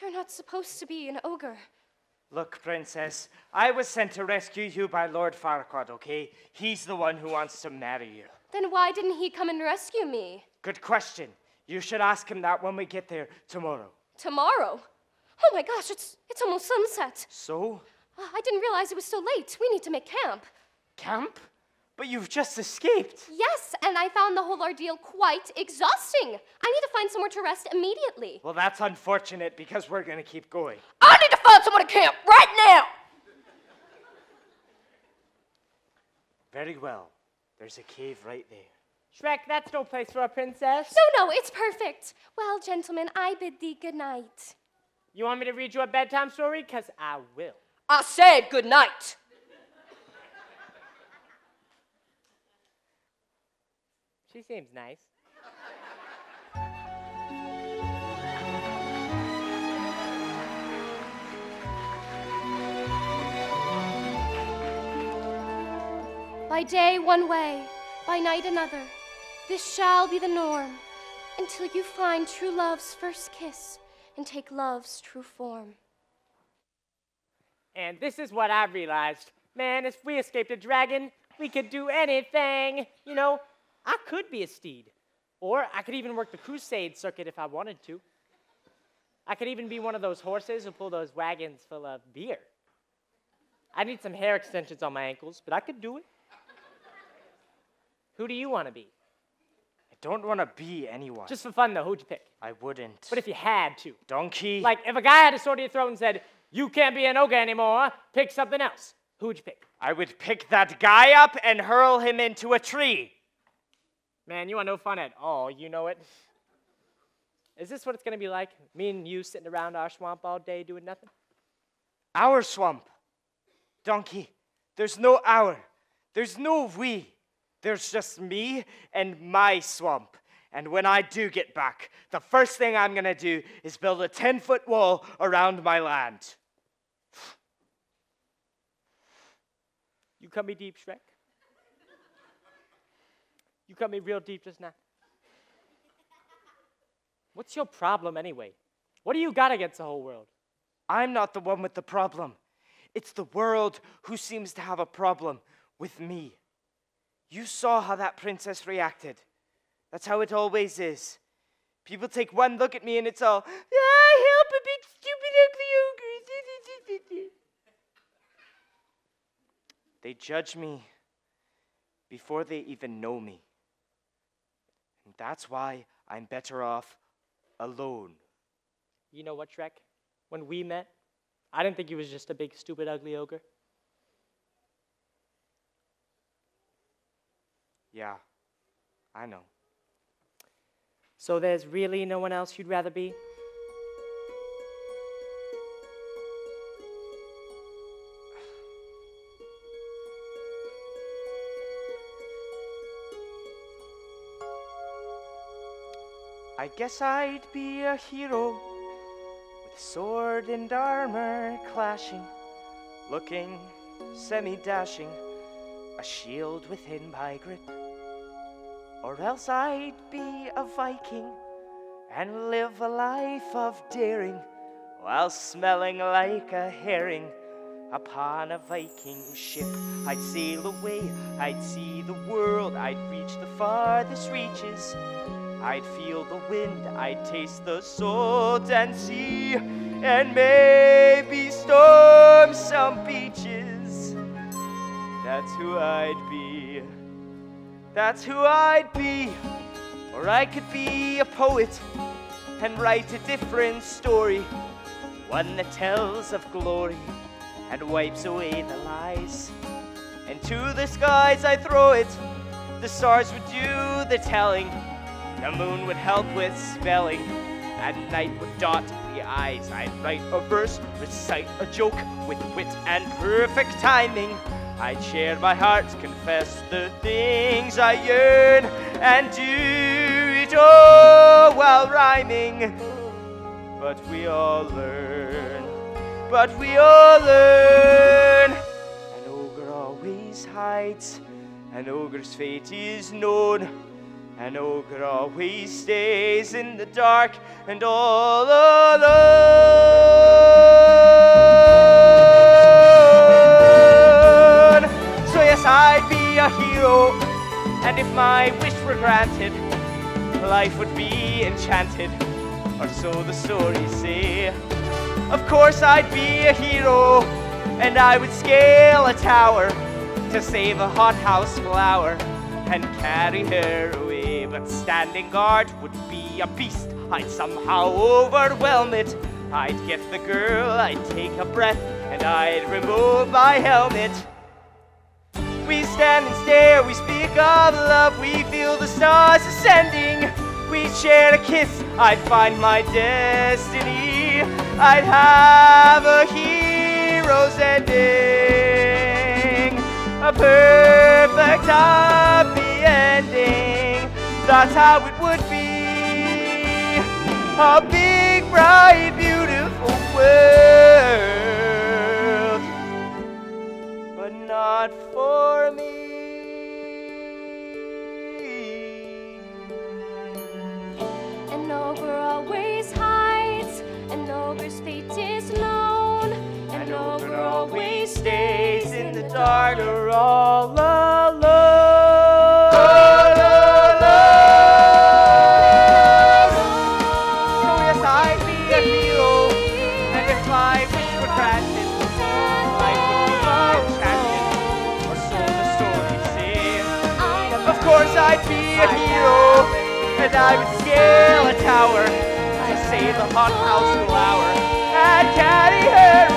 You're not supposed to be an ogre. Look, Princess, I was sent to rescue you by Lord Farquaad, okay? He's the one who wants to marry you. Then why didn't he come and rescue me? Good question. You should ask him that when we get there tomorrow. Tomorrow? Oh my gosh, it's, it's almost sunset. So? Uh, I didn't realize it was so late. We need to make camp. Camp? But you've just escaped. Yes, and I found the whole ordeal quite exhausting. I need to find somewhere to rest immediately. Well, that's unfortunate because we're gonna keep going. I need to find someone to camp right now. Very well. There's a cave right there. Shrek, that's no place for a princess. No, no, it's perfect. Well, gentlemen, I bid thee good night. You want me to read you a bedtime story? Because I will. I said good night. She seems nice. By day, one way, by night, another. This shall be the norm until you find true love's first kiss and take love's true form. And this is what I realized. Man, if we escaped a dragon, we could do anything. You know, I could be a steed. Or I could even work the crusade circuit if I wanted to. I could even be one of those horses who pull those wagons full of beer. I need some hair extensions on my ankles, but I could do it. Who do you want to be? I don't want to be anyone. Just for fun, though, who'd you pick? I wouldn't. But if you had to. Donkey. Like, if a guy had a sword to your throat and said, You can't be an ogre anymore, pick something else, who would you pick? I would pick that guy up and hurl him into a tree. Man, you are no fun at all, you know it. Is this what it's gonna be like? Me and you sitting around our swamp all day doing nothing? Our swamp. Donkey, there's no our. There's no we. There's just me and my swamp. And when I do get back, the first thing I'm gonna do is build a 10 foot wall around my land. You cut me deep, Shrek. You cut me real deep just now. What's your problem anyway? What do you got against the whole world? I'm not the one with the problem. It's the world who seems to have a problem with me. You saw how that princess reacted. That's how it always is. People take one look at me and it's all, ah, help a big stupid ugly ogre. They judge me before they even know me. And that's why I'm better off alone. You know what, Shrek? When we met, I didn't think he was just a big, stupid, ugly ogre. Yeah, I know. So there's really no one else you'd rather be? I guess I'd be a hero with sword and armor clashing, looking semi dashing, a shield within my grip. Or else I'd be a Viking and live a life of daring while smelling like a herring upon a Viking ship. I'd sail away, I'd see the world, I'd reach the farthest reaches. I'd feel the wind, I'd taste the salt and sea, and maybe storm some beaches. That's who I'd be. That's who I'd be. Or I could be a poet and write a different story, one that tells of glory and wipes away the lies. And to the skies I throw it. The stars would do the telling. The moon would help with spelling. and night would dot the eyes. I'd write a verse, recite a joke with wit and perfect timing. I'd share my heart, confess the things I yearn, and do it all while rhyming. But we all learn, but we all learn. An ogre always hides, an ogre's fate is known. An ogre always stays in the dark and all alone. And if my wish were granted, life would be enchanted, or so the stories say. Of course, I'd be a hero, and I would scale a tower to save a hothouse flower and carry her away. But standing guard would be a beast. I'd somehow overwhelm it. I'd get the girl, I'd take a breath, and I'd remove my helmet. We stand and stare, we speak of love, we feel the stars ascending. We share a kiss, I'd find my destiny. I'd have a hero's ending, a perfect happy ending. That's how it would be. A big, bright, beautiful world, not for me. An ogre always hides, an ogre's fate is known. An ogre always stays in the dark. You're all alone. And I would scale a tower. To save the hot house and carry her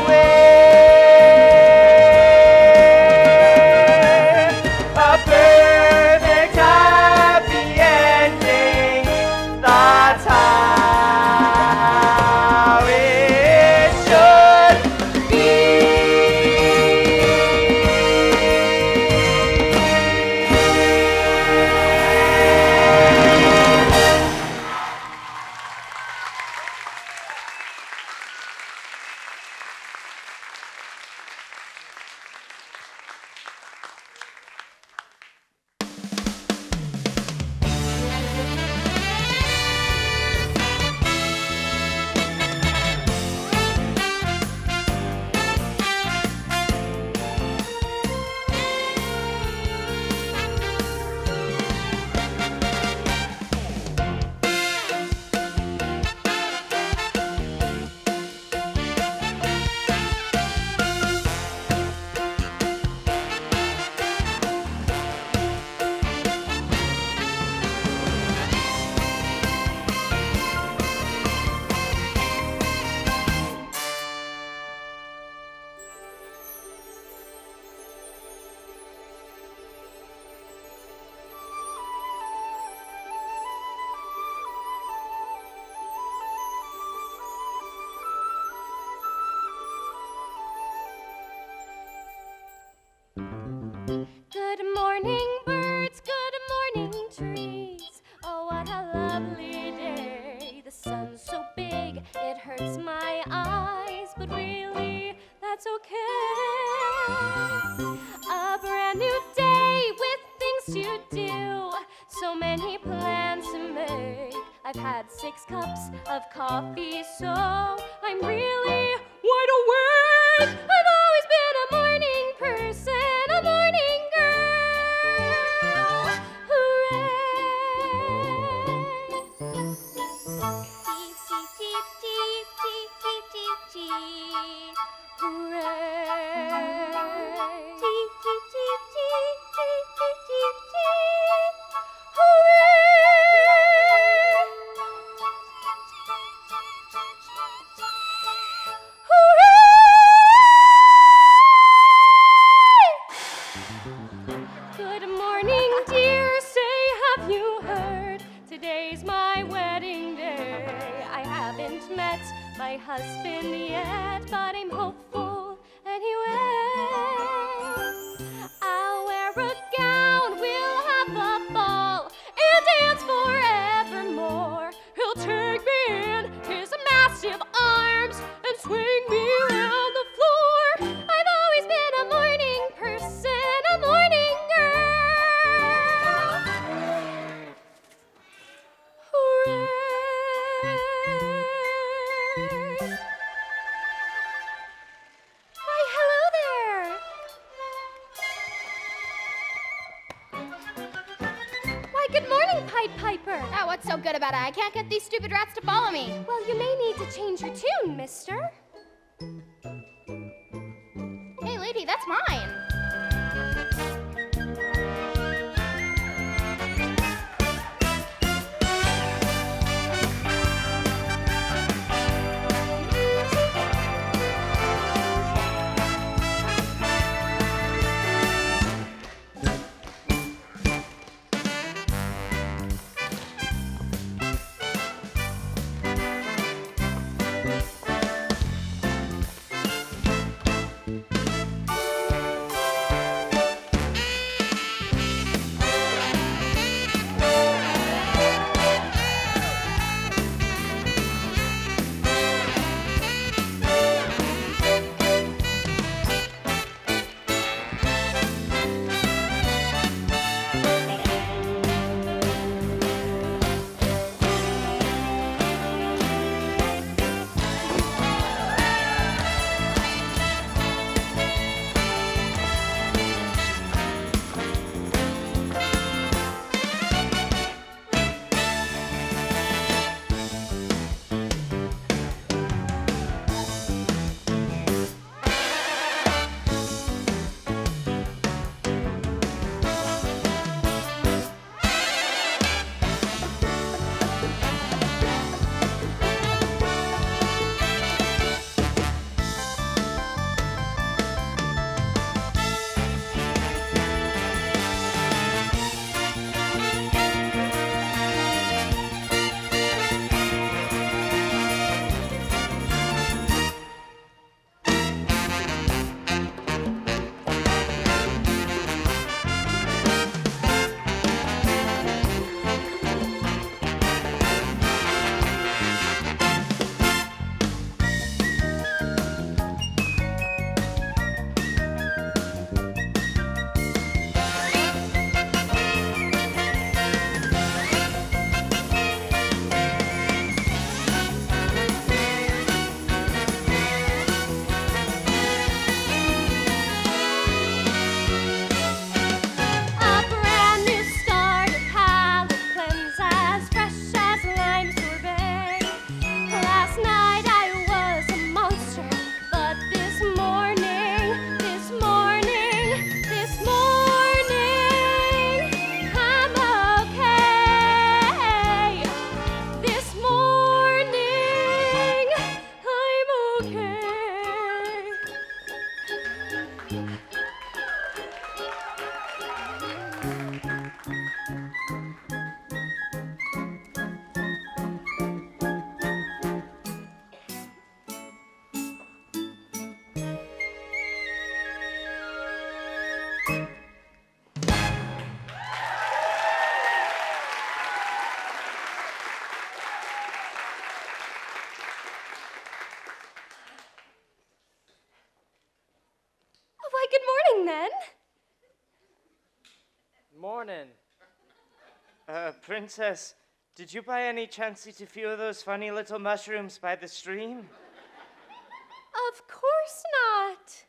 Princess, did you by any chance eat a few of those funny little mushrooms by the stream? Of course not.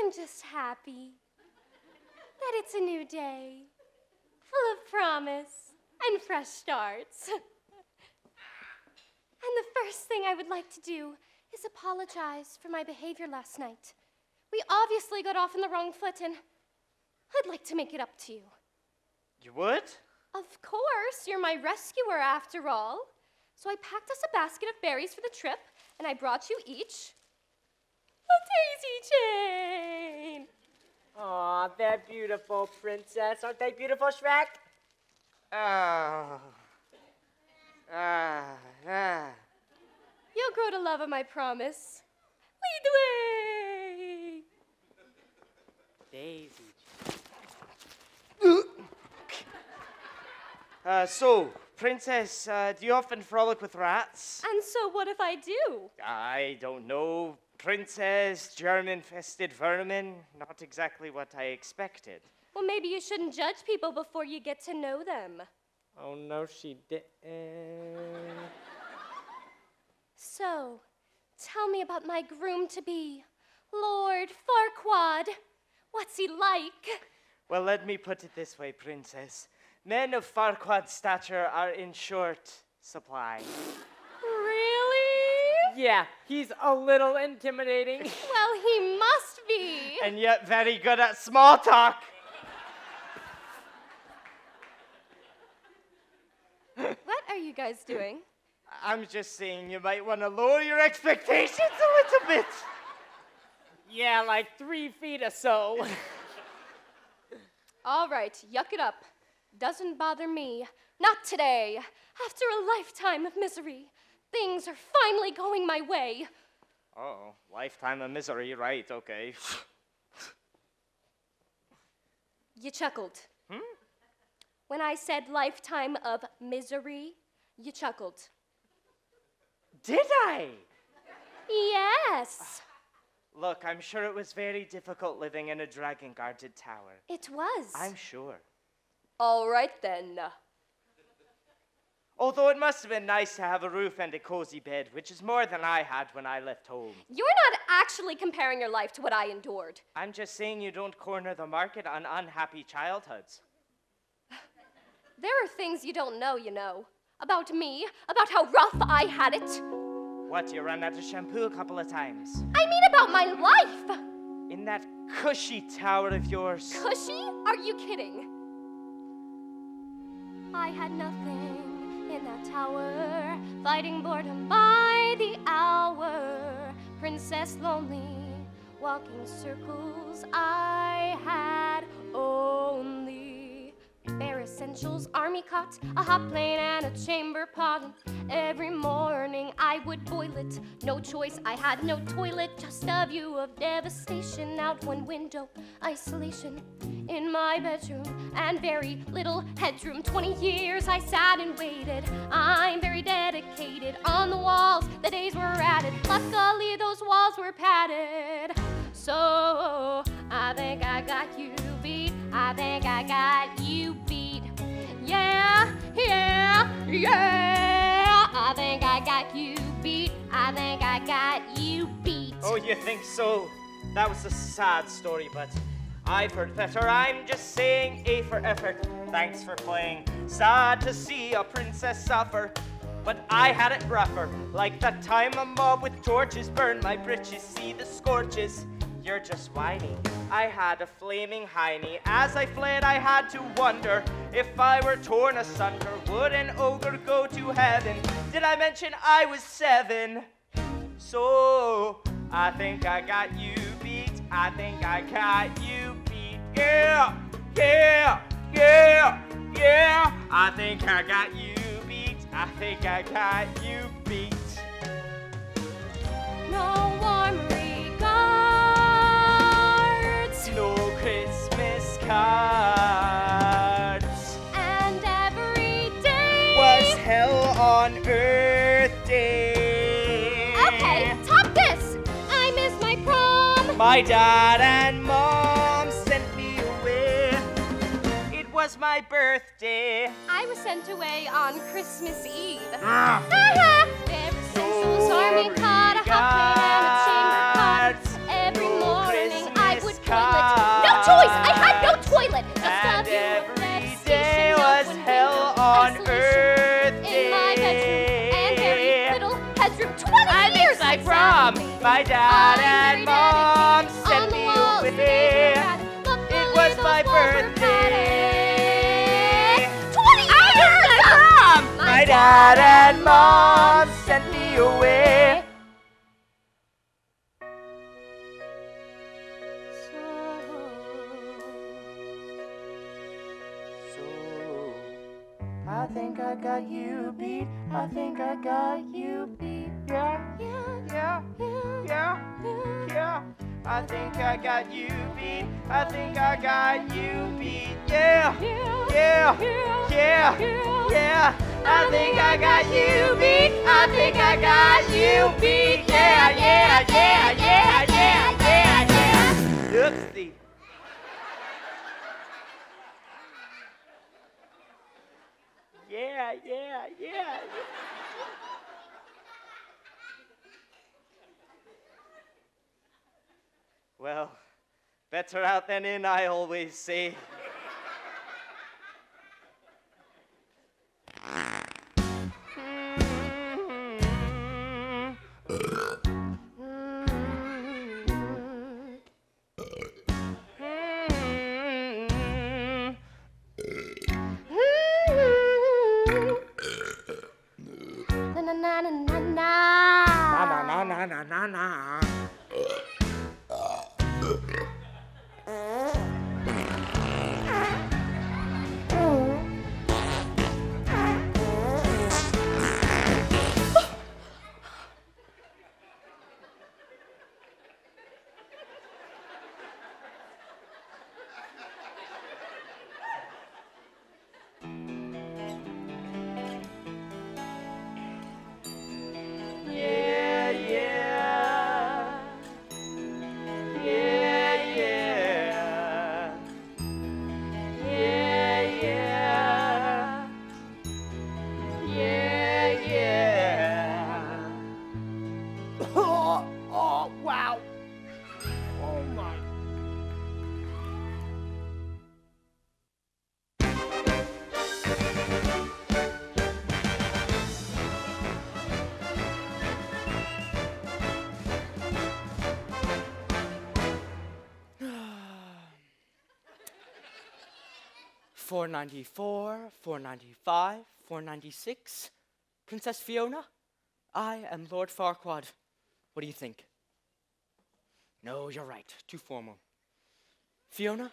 I'm just happy that it's a new day, full of promise and fresh starts. and the first thing I would like to do is apologize for my behavior last night. We obviously got off on the wrong foot, and I'd like to make it up to you. You would? Of course, you're my rescuer after all. So I packed us a basket of berries for the trip, and I brought you each a daisy chain. Aw, they're beautiful, princess. Aren't they beautiful, Shrek? Oh. Ah, ah. You You'll grow to love him, I promise. Lead the way. Daisy. Uh, so, Princess, uh, do you often frolic with rats? And so, what if I do? I don't know. Princess, germ infested vermin. Not exactly what I expected. Well, maybe you shouldn't judge people before you get to know them. Oh no, she didn't. So, tell me about my groom to be, Lord Farquaad. What's he like? Well, let me put it this way, Princess. Men of Farquaad stature are in short supply. Really? Yeah, he's a little intimidating. Well, he must be. And yet very good at small talk. What are you guys doing? I'm just saying you might want to lower your expectations a little bit. yeah, like three feet or so. All right, yuck it up. Doesn't bother me. Not today. After a lifetime of misery, things are finally going my way. Oh, lifetime of misery, right, okay. You chuckled. Hmm? When I said lifetime of misery, you chuckled. Did I? Yes, Look, I'm sure it was very difficult living in a dragon guarded tower. it was. I'm sure. All right then. Although it must have been nice to have a roof and a cozy bed, which is more than I had when I left home. You're not actually comparing your life to what I endured. I'm just saying you don't corner the market on unhappy childhoods. There are things you don't know, you know. About me, about how rough I had it. What, you ran out of shampoo a couple of times? I mean, about my life. In that cushy tower of yours. Cushy? Are you kidding? I had nothing in that tower, fighting boredom by the hour. Princess lonely, walking circles. I had only essentials, army cot, a hot plate, and a chamber pot. Every morning I would boil it. No choice, I had no toilet, just a view of devastation out one window. Isolation in my bedroom and very little headroom. 20 years I sat and waited. I'm very dedicated. On the walls, the days were added. Luckily, those walls were padded. So I think I got you beat. I think I got you beat. Yeah, yeah, yeah. I think I got you beat. I think I got you beat. Oh, you think so? That was a sad story, but I've heard better. I'm just saying A for effort. Thanks for playing. Sad to see a princess suffer. But I had it rougher. Like that time a mob with torches burned my britches. See the scorches. You're just whiny. I had a flaming hiney. As I fled, I had to wonder if I were torn asunder, would an ogre go to heaven? Did I mention I was seven? So I think I got you beat. I think I got you beat. Yeah, yeah, yeah, yeah. I think I got you beat. I think I got you beat. No warm cards. And every day Was hell on earth day. Okay, top this. I miss my prom. My dad and mom sent me away. It was my birthday. I was sent away on Christmas Eve. Ah. There was Central's army caught a hot and a chamber toilet. No choice. I had no toilet. And a of every day was hell on earth in my bedroom and very little headroom. Twenty I years my I sat prom. My dad I'm and mom sent me walls, the days were away. It was my birthday. padded. Twenty I years. miss my prom. My dad and mom I got you beat. I think I got you beat. Yeah, yeah, yeah, yeah. yeah. I think I got you beat. I think I got you beat. Yeah, yeah, yeah, yeah. yeah. I think I got you beat. I think I got you beat. Yeah, yeah, yeah, yeah, yeah, yeah, yeah. Oopsie. Yeah, yeah, yeah. Well, better out than in, I always say. 494, 495, 496. Princess Fiona, I am Lord Farquaad. What do you think? No, you're right. Too formal. Fiona?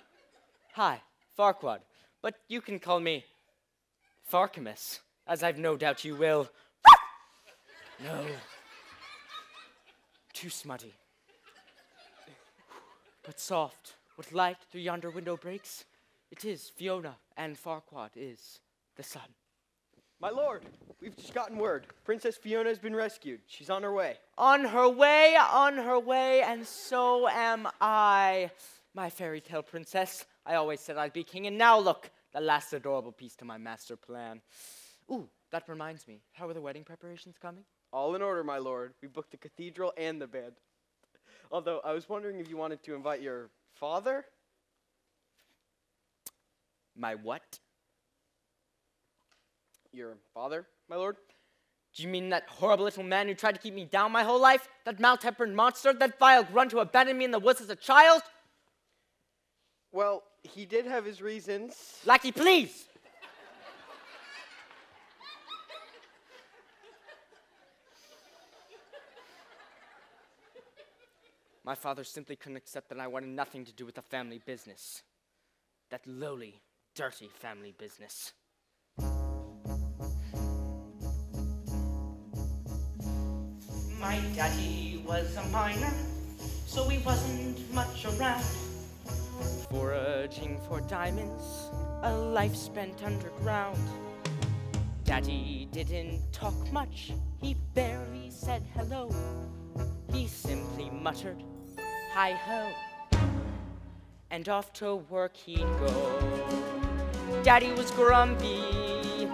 Hi, Farquaad. But you can call me Farkamus, as I've no doubt you will. no. Too smutty. But soft, with light through yonder window breaks, it is Fiona, and Farquaad is the sun. My lord, we've just gotten word. Princess Fiona has been rescued. She's on her way. On her way, on her way, and so am I, my fairy tale princess. I always said I'd be king, and now look, the last adorable piece to my master plan. Ooh, that reminds me. How are the wedding preparations coming? All in order, my lord. We booked the cathedral and the band. Although I was wondering if you wanted to invite your father. My what? Your father, my lord? Do you mean that horrible little man who tried to keep me down my whole life? That mal-tempered monster? That vile grunt who abandoned me in the woods as a child? Well, he did have his reasons. Lackey, please! My father simply couldn't accept that I wanted nothing to do with the family business. That lowly, dirty family business. My daddy was a miner, so he wasn't much around. Foraging for diamonds, a life spent underground. Daddy didn't talk much, he barely said hello. He simply muttered, hi ho, and off to work he'd go. Daddy was grumpy.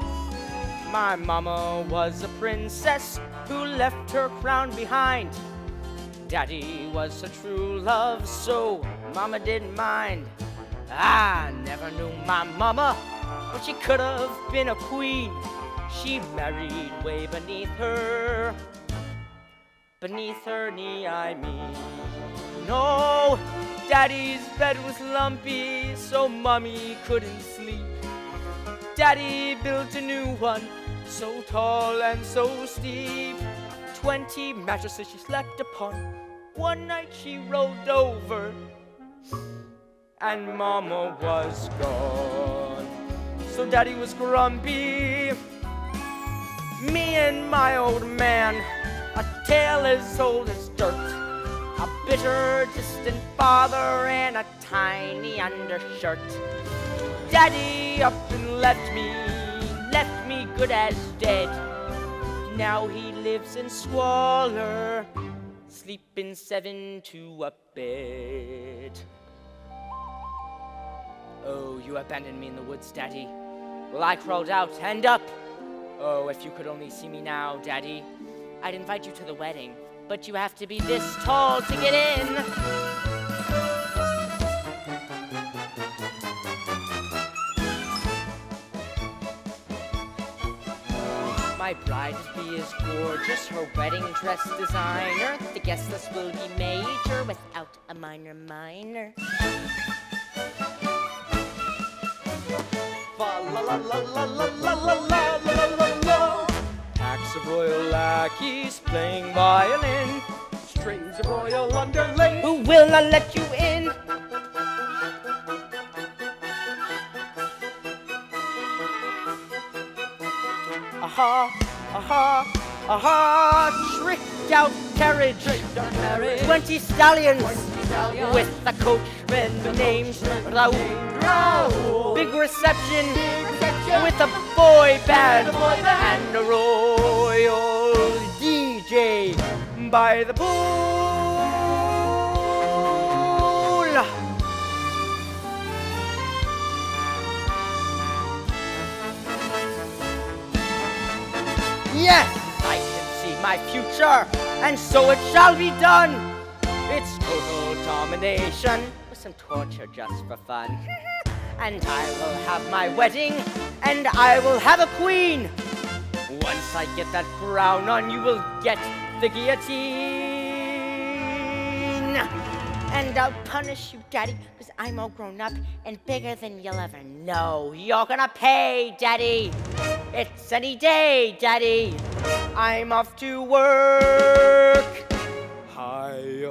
My mama was a princess who left her crown behind. Daddy was a true love, so mama didn't mind. I never knew my mama, but she could have been a queen. She married way beneath her, beneath her knee, I mean. No, Daddy's bed was lumpy, so Mommy couldn't sleep. Daddy built a new one, so tall and so steep. Twenty mattresses she slept upon. One night she rolled over, and Mama was gone. So Daddy was grumpy. Me and my old man, a tale as old as dirt. A bitter, distant father and a tiny undershirt. Daddy up and left me, left me good as dead. Now he lives in squalor, sleeping seven to a bed. Oh, you abandoned me in the woods, Daddy. Well, I crawled out and up. Oh, if you could only see me now, Daddy. I'd invite you to the wedding, but you have to be this tall to get in. My bride be as gorgeous, her wedding dress designer. The guest list will be major without a minor minor. Fa la la la la la la la la la la la. Of royal lackeys playing violin. Strings of royal underlay. Who will not let you in? Aha, aha, aha, tricked out carriage. Twenty stallions with a coachman named Raoul. Big reception Big reception. with a boy band and a royal DJ by the pool. Yes, I can see my future, and so it shall be done. It's total domination with some torture just for fun. and I will have my wedding, and I will have a queen. Once I get that crown on, you will get the guillotine. And I'll punish you, Daddy, because I'm all grown up and bigger than you'll ever know. You're gonna pay, Daddy. It's any day, Daddy. I'm off to work. Hi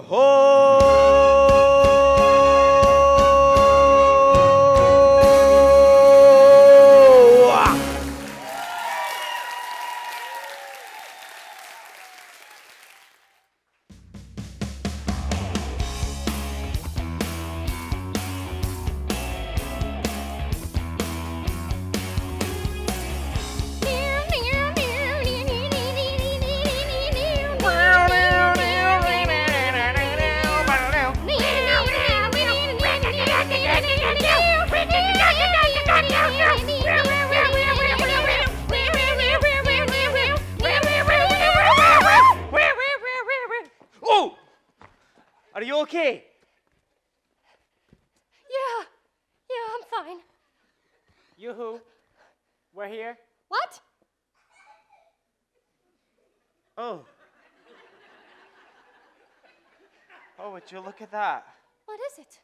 would you look at that? What is it?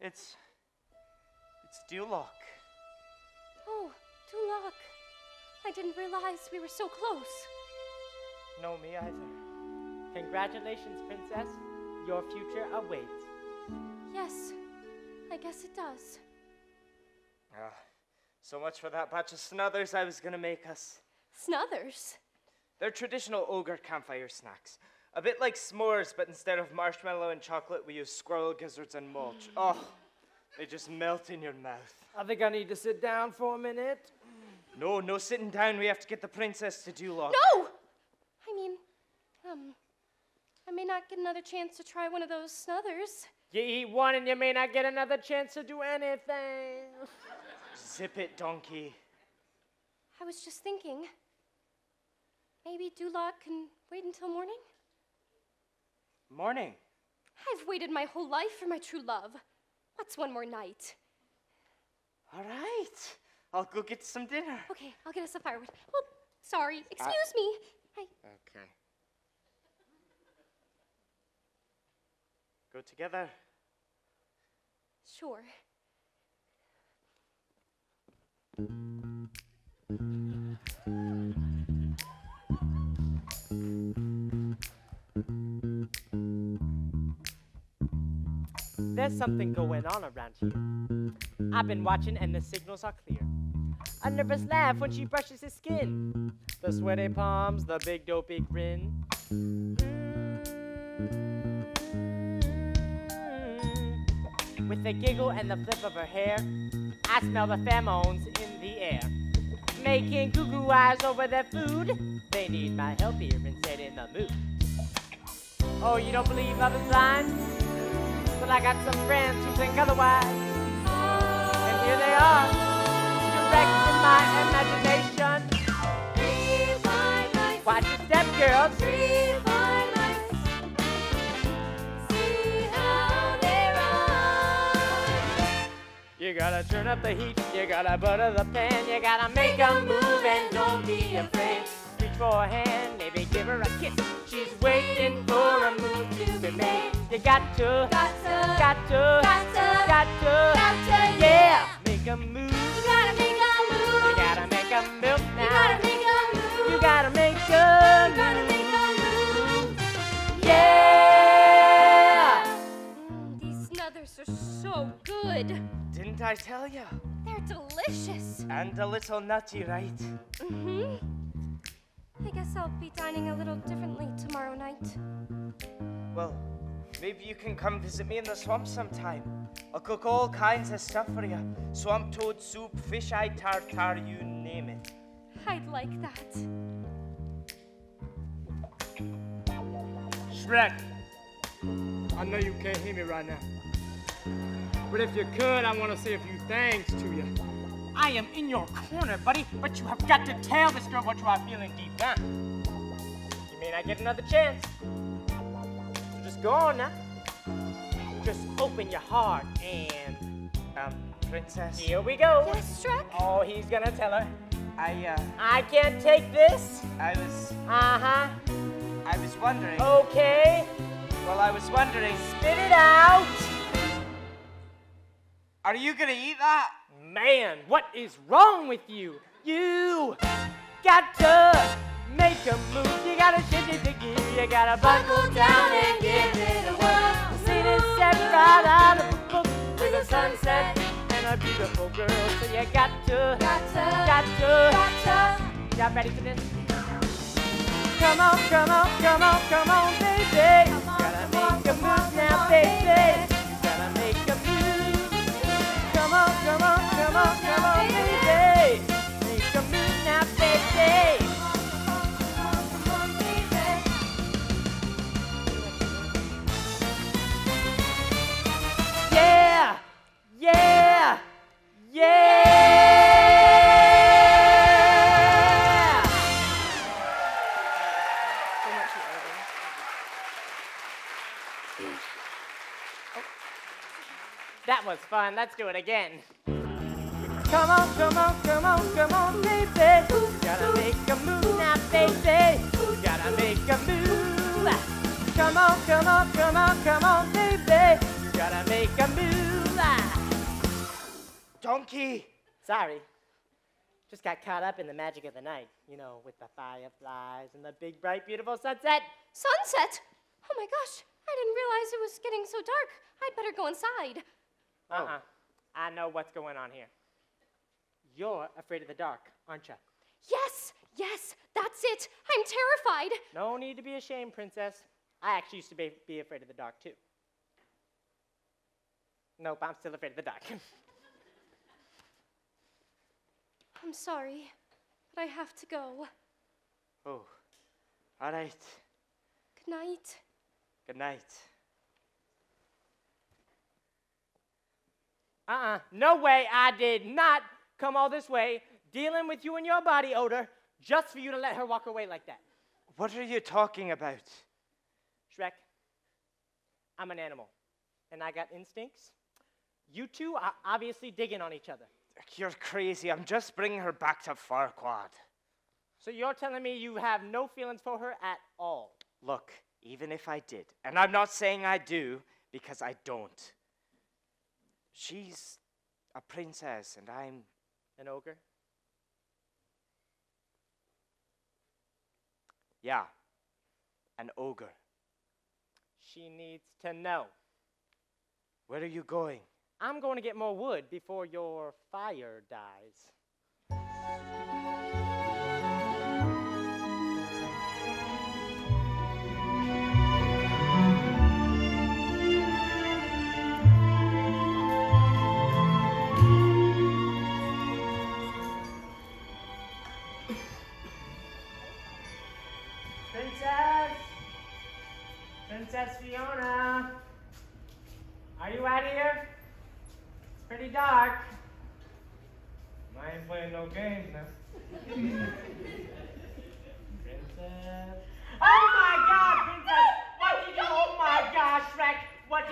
It's. It's Duloc. Oh, Duloc. I didn't realize we were so close. No, me either. Congratulations, Princess. Your future awaits. Yes, I guess it does. Ah, so much for that batch of snuthers I was gonna make us. Snuthers? They're traditional ogre campfire snacks. A bit like s'mores, but instead of marshmallow and chocolate, we use squirrel gizzards and mulch. Oh, they just melt in your mouth. I think I need to sit down for a minute. No, no sitting down. We have to get the princess to do Duloc. No! I mean, um, I may not get another chance to try one of those snuthers. You eat one and you may not get another chance to do anything. Zip it, donkey. I was just thinking, maybe Duloc can wait until morning? Morning. I've waited my whole life for my true love. What's one more night? All right. I'll go get some dinner. Okay, I'll get us a firewood. Oh, sorry. Uh, Excuse me. I, Okay. Go together. sure. There's something going on around here. I've been watching and the signals are clear. A nervous laugh when she brushes his skin. The sweaty palms, the big dopey grin. With the giggle and the flip of her hair, I smell the pheromones in the air. Making cuckoo eyes over their food, they need my help here and set in the mood. Oh, you don't believe love is blind? Well, I got some friends who think otherwise. And here they are, direct in my imagination. Watch your step, girls. You gotta turn up the heat, you gotta butter the pan, you gotta make a move and don't be afraid. Reach for a hand, maybe give her a kiss. She's waiting for a move to be made. You got to, got to, got to, got to, got to, got to yeah. Make a move. You gotta make a move. You gotta make a move now. You gotta make a move. You gotta make a move. You gotta make a move. Yeah. These snuthers are so good. Didn't I tell you? They're delicious. And a little nutty, right? Mm-hmm. I guess I'll be dining a little differently tomorrow night. Well, maybe you can come visit me in the swamp sometime. I'll cook all kinds of stuff for you. Swamp toad soup, fish eye tartar, you name it. I'd like that. Shrek, I know you can't hear me right now. But if you could, I want to say a few thanks to you. I am in your corner, buddy, but you have got to tell this girl what you are feeling deep down. You may not get another chance. So just go on now. Just open your heart and Um, princess. here we go. Yes, Shrek? Oh, he's gonna tell her. I, uh, I can't take this. I was, Uh huh. I was wondering. Okay. Well, I was wondering, Spit it out. are you gonna eat that? Man, what is wrong with you? You got to make a move. You gotta shift it to gear. You gotta buckle down and give it a whirl. The scene is set right out of a book with a sunset and a beautiful girl. So you got to, got to, got to, got to. Y'all ready for this? Come on, come on, come on, come on, baby. Gotta make a move now, baby. Gotta That was fun. Let's do it again. Come on, come on, come on, come on, baby. Gotta make a move now, baby. Gotta make a move. Come on, come on, come on, come on, baby. Gotta make a move. Donkey! Sorry. Just got caught up in the magic of the night, you know, with the fireflies and the big, bright, beautiful sunset. Sunset? Oh my gosh, I didn't realize it was getting so dark. I'd better go inside. Uh-uh. I know what's going on here. You're afraid of the dark, aren't you? Yes, yes, that's it. I'm terrified. No need to be ashamed, princess. I actually used to be, be afraid of the dark, too. Nope, I'm still afraid of the dark. I'm sorry, but I have to go. Oh, all right. Good night. Good night. Uh-uh. No way I did not come all this way dealing with you and your body odor just for you to let her walk away like that. What are you talking about? Shrek, I'm an animal, and I got instincts. You two are obviously digging on each other. You're crazy. I'm just bringing her back to Farquaad. So you're telling me you have no feelings for her at all? Look, even if I did, and I'm not saying I do, because I don't. She's a princess, and I'm. An ogre? Yeah, an ogre. She needs to know. Where are you going? I'm going to get more wood before your fire dies.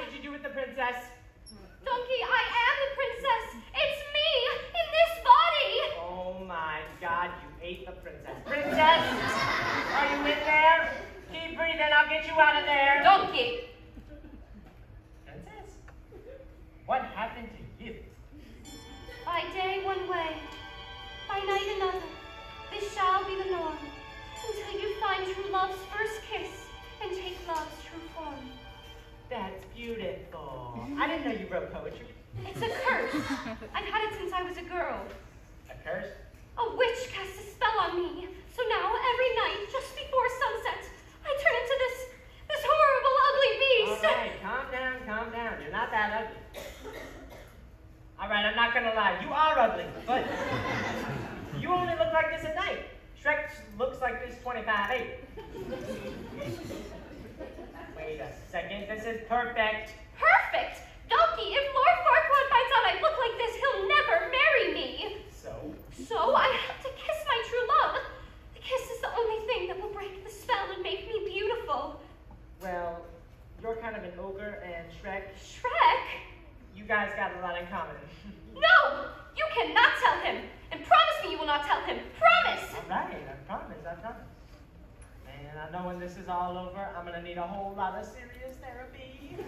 Did you do with the princess? Donkey, I am the princess. It's me in this body. Oh my God, you ate the princess. Princess, are you in there? Keep breathing. I'll get you out of there. Donkey. Princess, what happened to you? By day one way, by night another. This shall be the norm until you find true love's first kiss and take love's true form. That's beautiful. I didn't know you wrote poetry. It's a curse. I've had it since I was a girl. A curse? A witch cast a spell on me. So now every night, just before sunset, I turn into this this horrible, ugly beast. Okay, calm down, calm down. You're not that ugly. All right, I'm not gonna lie. You are ugly, but you only look like this at night. Shrek looks like this 25-8. Wait a second. This is perfect. Perfect. Donkey, if Lord Farquaad finds out I look like this, he'll never marry me. So, So I have to kiss my true love. The kiss is the only thing that will break the spell and make me beautiful. well, you're kind of an ogre, and Shrek, Shrek? you guys got a lot in common. No! You cannot tell him! And promise me you will not tell him! Promise! All right, I promise, I promise. And I know when this is all over, I'm gonna need a whole lot of serious therapy.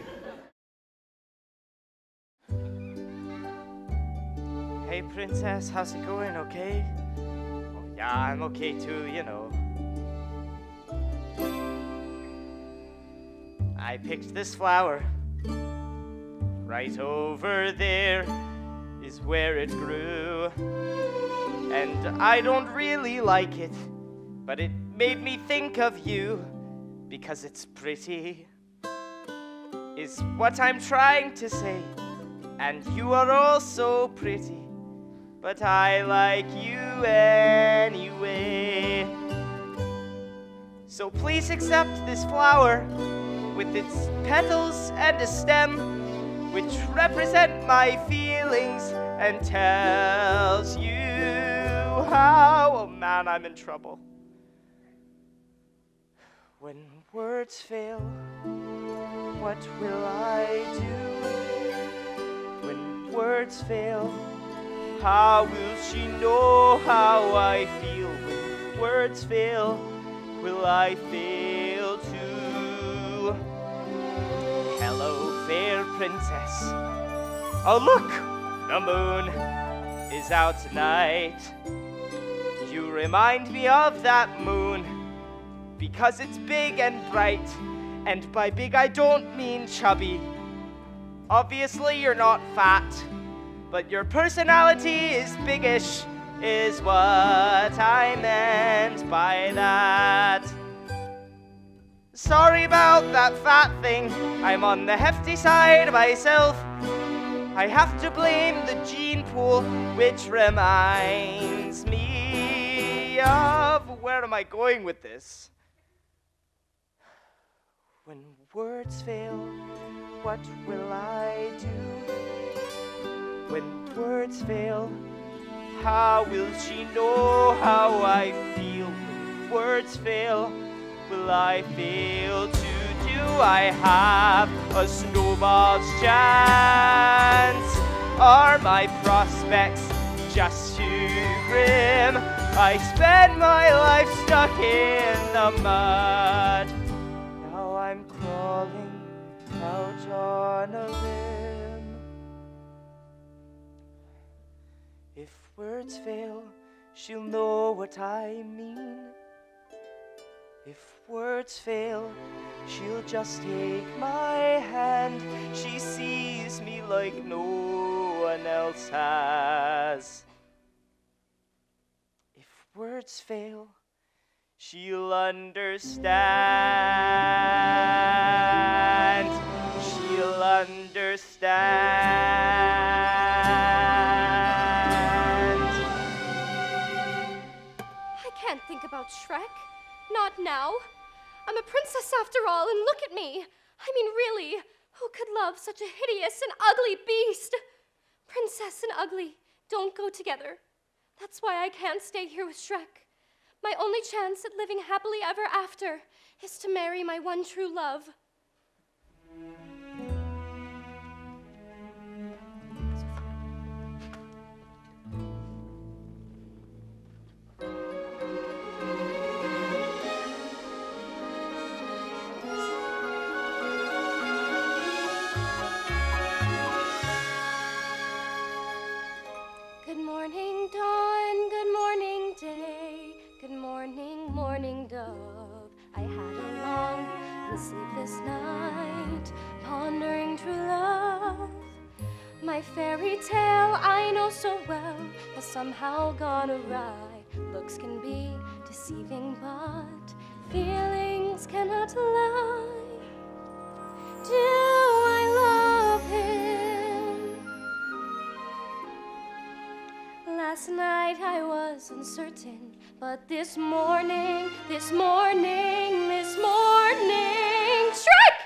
Hey, princess, how's it going? Okay? Oh, yeah, I'm okay too, you know. I picked this flower. Right over there is where it grew. And I don't really like it, but it made me think of you because it's pretty, is what I'm trying to say. And you are all so pretty, but I like you anyway. So please accept this flower with its petals and a stem which represent my feelings and tells you how oh man I'm in trouble. When words fail, what will I do? When words fail, how will she know how I feel? When words fail, will I fail too? Hello, fair princess. Oh, look! The moon is out tonight. You remind me of that moon because it's big and bright. And by big, I don't mean chubby. Obviously, you're not fat, but your personality is biggish, is what I meant by that. Sorry about that fat thing. I'm on the hefty side myself. I have to blame the gene pool, which reminds me of. Where am I going with this? When words fail, what will I do? When words fail, how will she know how I feel? When words fail, will I fail to do? I have a snowball's chance. Are my prospects just too grim? I spend my life stuck in the mud. I'm crawling out on a limb. If words fail, she'll know what I mean. If words fail, she'll just take my hand. She sees me like no one else has. If words fail, she'll understand. She'll understand. I can't think about Shrek. Not now. I'm a princess after all, and look at me. I mean, really, who could love such a hideous and ugly beast? Princess and ugly don't go together. That's why I can't stay here with Shrek. My only chance at living happily ever after is to marry my one true love. Sleepless night, pondering true love. My fairy tale I know so well has somehow gone awry. Looks can be deceiving, but feelings cannot lie. Do I love him? Last night I was uncertain, but this morning, this morning, this morning. Shrek!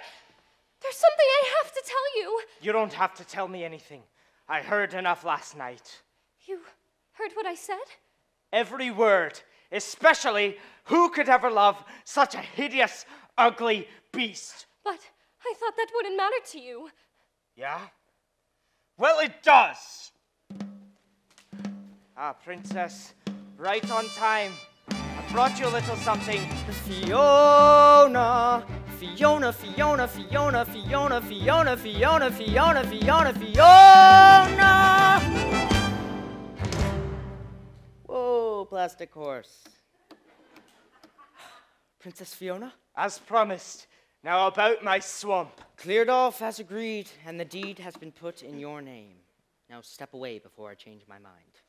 There's something I have to tell you. You don't have to tell me anything. I heard enough last night. You heard what I said? Every word, especially who could ever love such a hideous, ugly beast? But I thought that wouldn't matter to you. Yeah? Well, it does. Ah, princess, right on time. I brought you a little something. Fiona, Fiona, Fiona, Fiona, Fiona, Fiona, Fiona, Fiona, Fiona, Fiona. Whoa, plastic horse. Princess Fiona? As promised. Now about my swamp. Cleared off as agreed, and the deed has been put in your name. Now step away before I change my mind.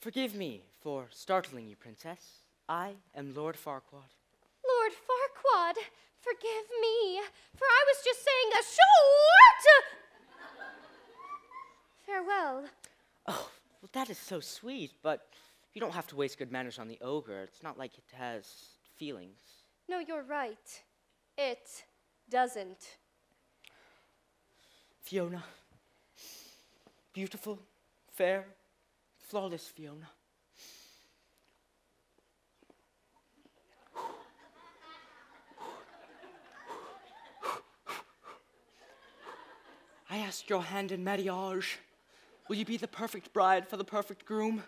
Forgive me for startling you, Princess. I am Lord Farquaad. Lord Farquaad, forgive me, for I was just saying a short farewell. Oh, well, that is so sweet, but you don't have to waste good manners on the ogre. It's not like it has feelings. No, you're right. It doesn't. Fiona. Beautiful, fair, flawless Fiona. I ask your hand in marriage. Will you be the perfect bride for the perfect groom?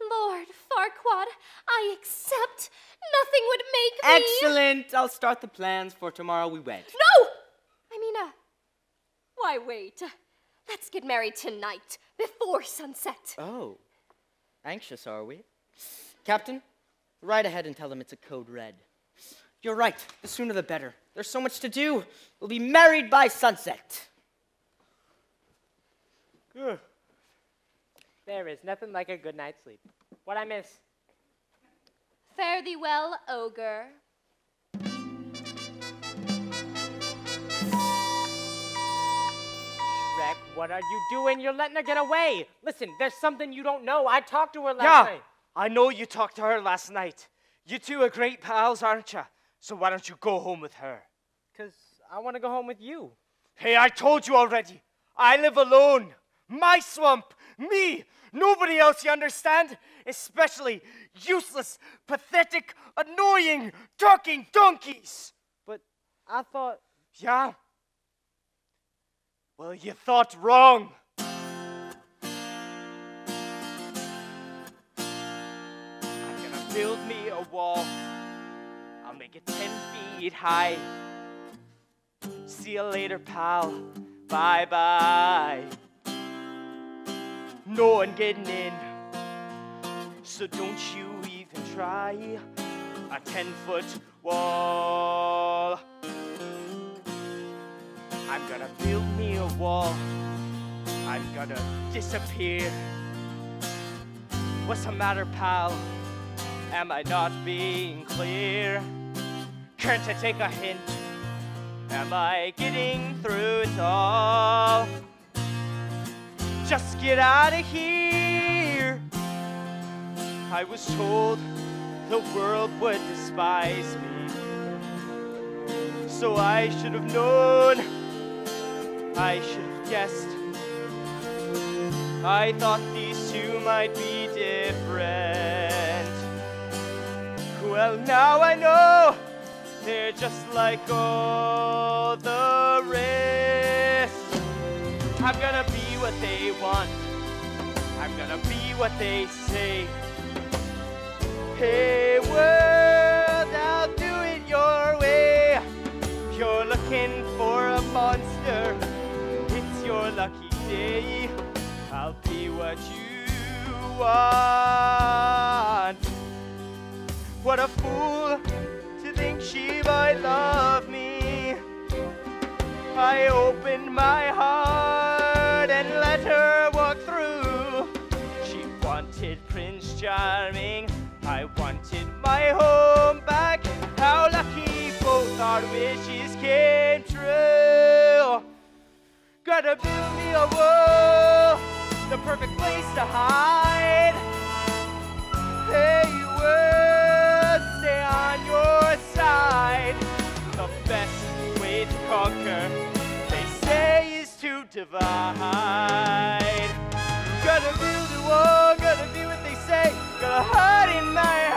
Lord Farquaad, I accept. Nothing would make me. Excellent! I'll start the plans for tomorrow we wed. No! I mean, uh, why wait? Let's get married tonight, before sunset. Oh, anxious are we? Captain, ride ahead and tell them it's a code red. You're right, the sooner the better. There's so much to do. We'll be married by sunset. There is nothing like a good night's sleep. What I miss? Fare thee well, ogre. Shrek, what are you doing? You're letting her get away. Listen, there's something you don't know. I talked to her last yeah, night. I know you talked to her last night. You two are great pals, aren't you? So why don't you go home with her? Because I want to go home with you. Hey, I told you already. I live alone. My swamp. Me. Nobody else, you understand? Especially useless, pathetic, annoying, talking donkeys. But I thought. Yeah? Well, you thought wrong. I'm gonna build me a wall. I'll make it ten feet high. See you later, pal. Bye bye. No one getting in. So don't you even try a ten foot wall. I'm gonna build me a wall. I'm gonna disappear. What's the matter, pal? Am I not being clear? Can't I take a hint? Am I getting through it all? Just get out of here. I was told the world would despise me. So I should have known. I should have guessed. I thought these two might be different. Well, now I know they're just like all the rest. I'm gonna be what they want. I'm gonna be what they say. Hey world, I'll do it your way. If you're looking for a monster, it's your lucky day. I'll be what you want. What a fool to think she might love me. I opened my heart and let her walk through. She wanted Prince Charming. I wanted my home back. How lucky both our wishes came true. Gotta build me a wall, the perfect place to hide. Hey, world, stay on your side. The best way to conquer, to divide. Gotta build a wall, gotta do what they say, gotta hide in my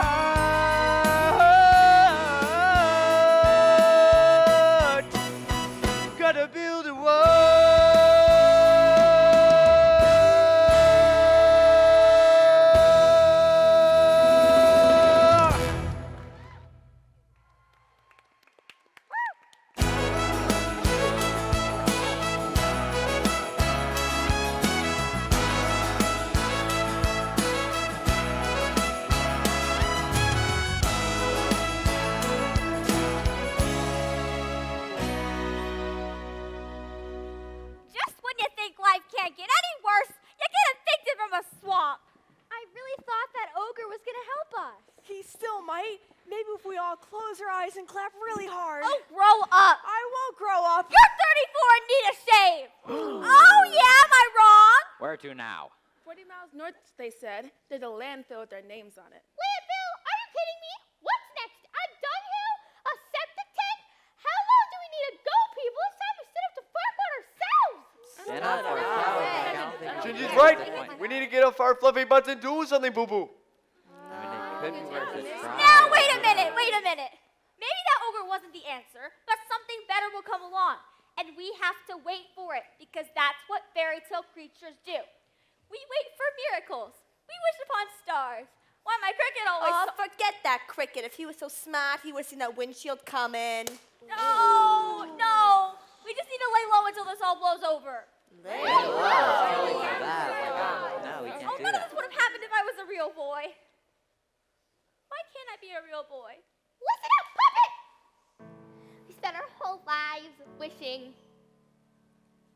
and clap really hard. Oh, grow up. I won't grow up. You're 34 and need a shave. oh yeah, am I wrong? Where to now? 40 miles north, they said. There's a landfill with their names on it. Landfill? Are you kidding me? What's next? A dunghill? A septic tank? How long do we need to go, people? It's time we sit up to farm on ourselves. Stand up for yourself. I Gingy's right. We need to get off our fluffy butts and do something, boo boo. I mean, it could be worth a try. Now, wait a minute, wait a minute. Maybe that wasn't the answer, but something better will come along. And we have to wait for it because that's what fairy tale creatures do. We wait for miracles. We wish upon stars. Why my cricket always. Oh, so- forget that cricket. If he was so smart, he would have seen that windshield coming. no, no. We just need to lay low until this all blows over. Lay low. Silly for that. Oh, no, we Oh, can't do none of this would have happened if I was a real boy. Why can't I be a real boy? Listen up, puppet! Spent our whole lives wishing.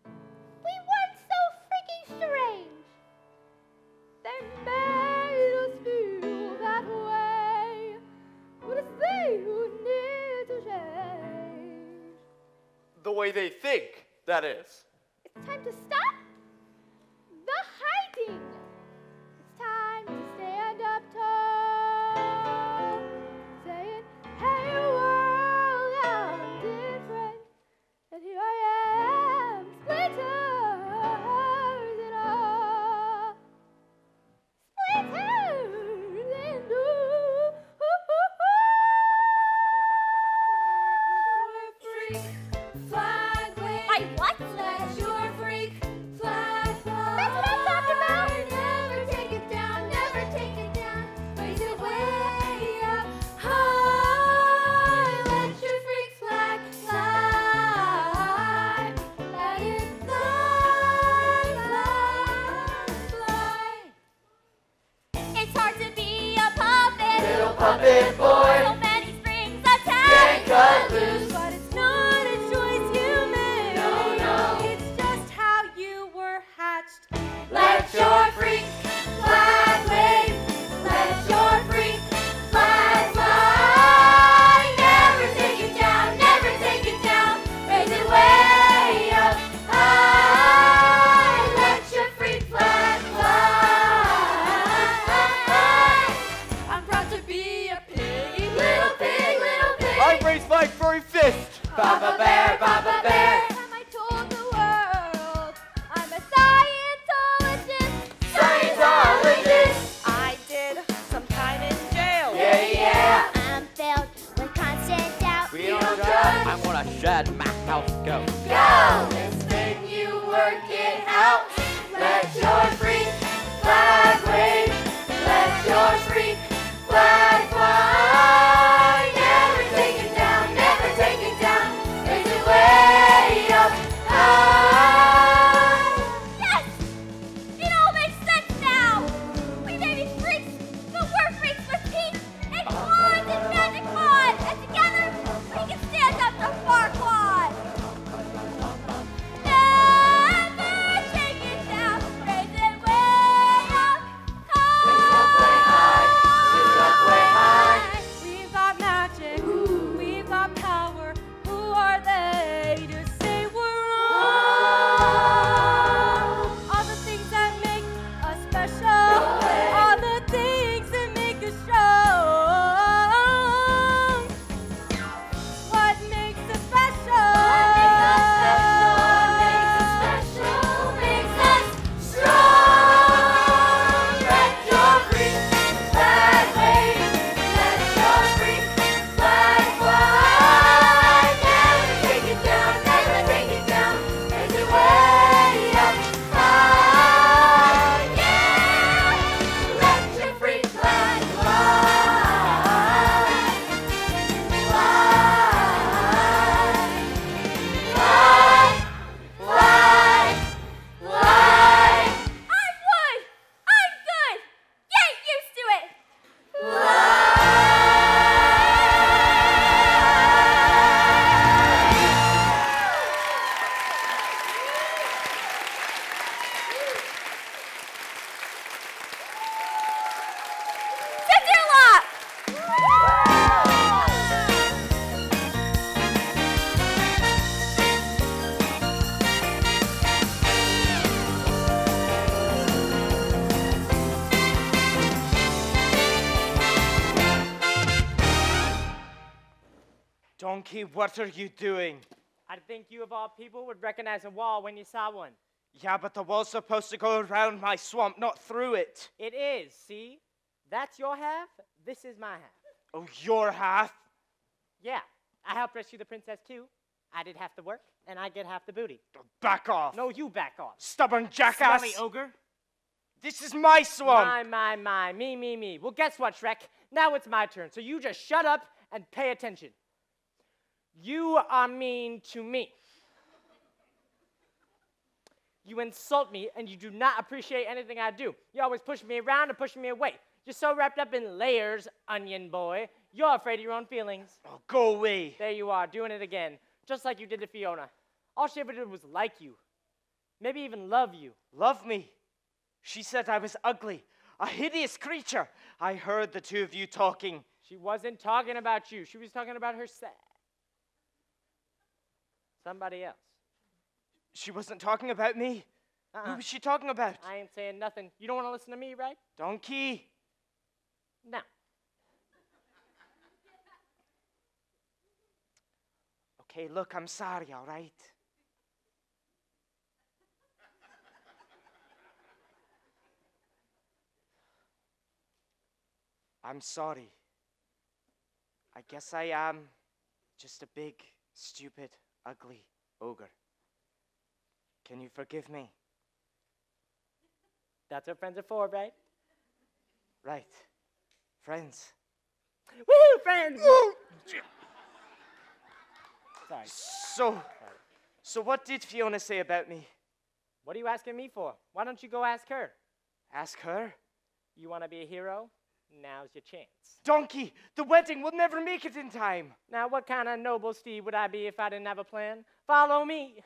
We weren't so freaking strange. They made us feel that way. But it's they who need to change. The way they think, that is. It's time to stop what are you doing? I think you of all people would recognize a wall when you saw one. Yeah, but the wall's supposed to go around my swamp, not through it. It is, see? That's your half, this is my half. Oh, your half? Yeah, I helped rescue the princess too. I did half the work, and I get half the booty. Back off. No, you back off. Stubborn jackass. Smelly ogre. This is my swamp. My, my, my, me, me, me. Well, guess what, Shrek? Now it's my turn, so you just shut up and pay attention. You are mean to me. You insult me, and you do not appreciate anything I do. You always push me around and push me away. You're so wrapped up in layers, onion boy. You're afraid of your own feelings. Oh, go away. There you are, doing it again, just like you did to Fiona. All she ever did was like you, maybe even love you. Love me. She said I was ugly, a hideous creature. I heard the two of you talking. She wasn't talking about you. She was talking about herself. Somebody else. She wasn't talking about me. Uh-uh. Who was she talking about? I ain't saying nothing. You don't want to listen to me, right? Donkey. No. Okay, look, I'm sorry, all right? I'm sorry. I guess I am just a big, stupid, ugly ogre. Can you forgive me? That's what friends are for, right? Right. Friends. Woo, friends! Sorry. So, so what did Fiona say about me? What are you asking me for? Why don't you go ask her? Ask her? You want to be a hero? Now's your chance. Donkey, the wedding will never make it in time. Now, what kind of noble steed would I be if I didn't have a plan? Follow me.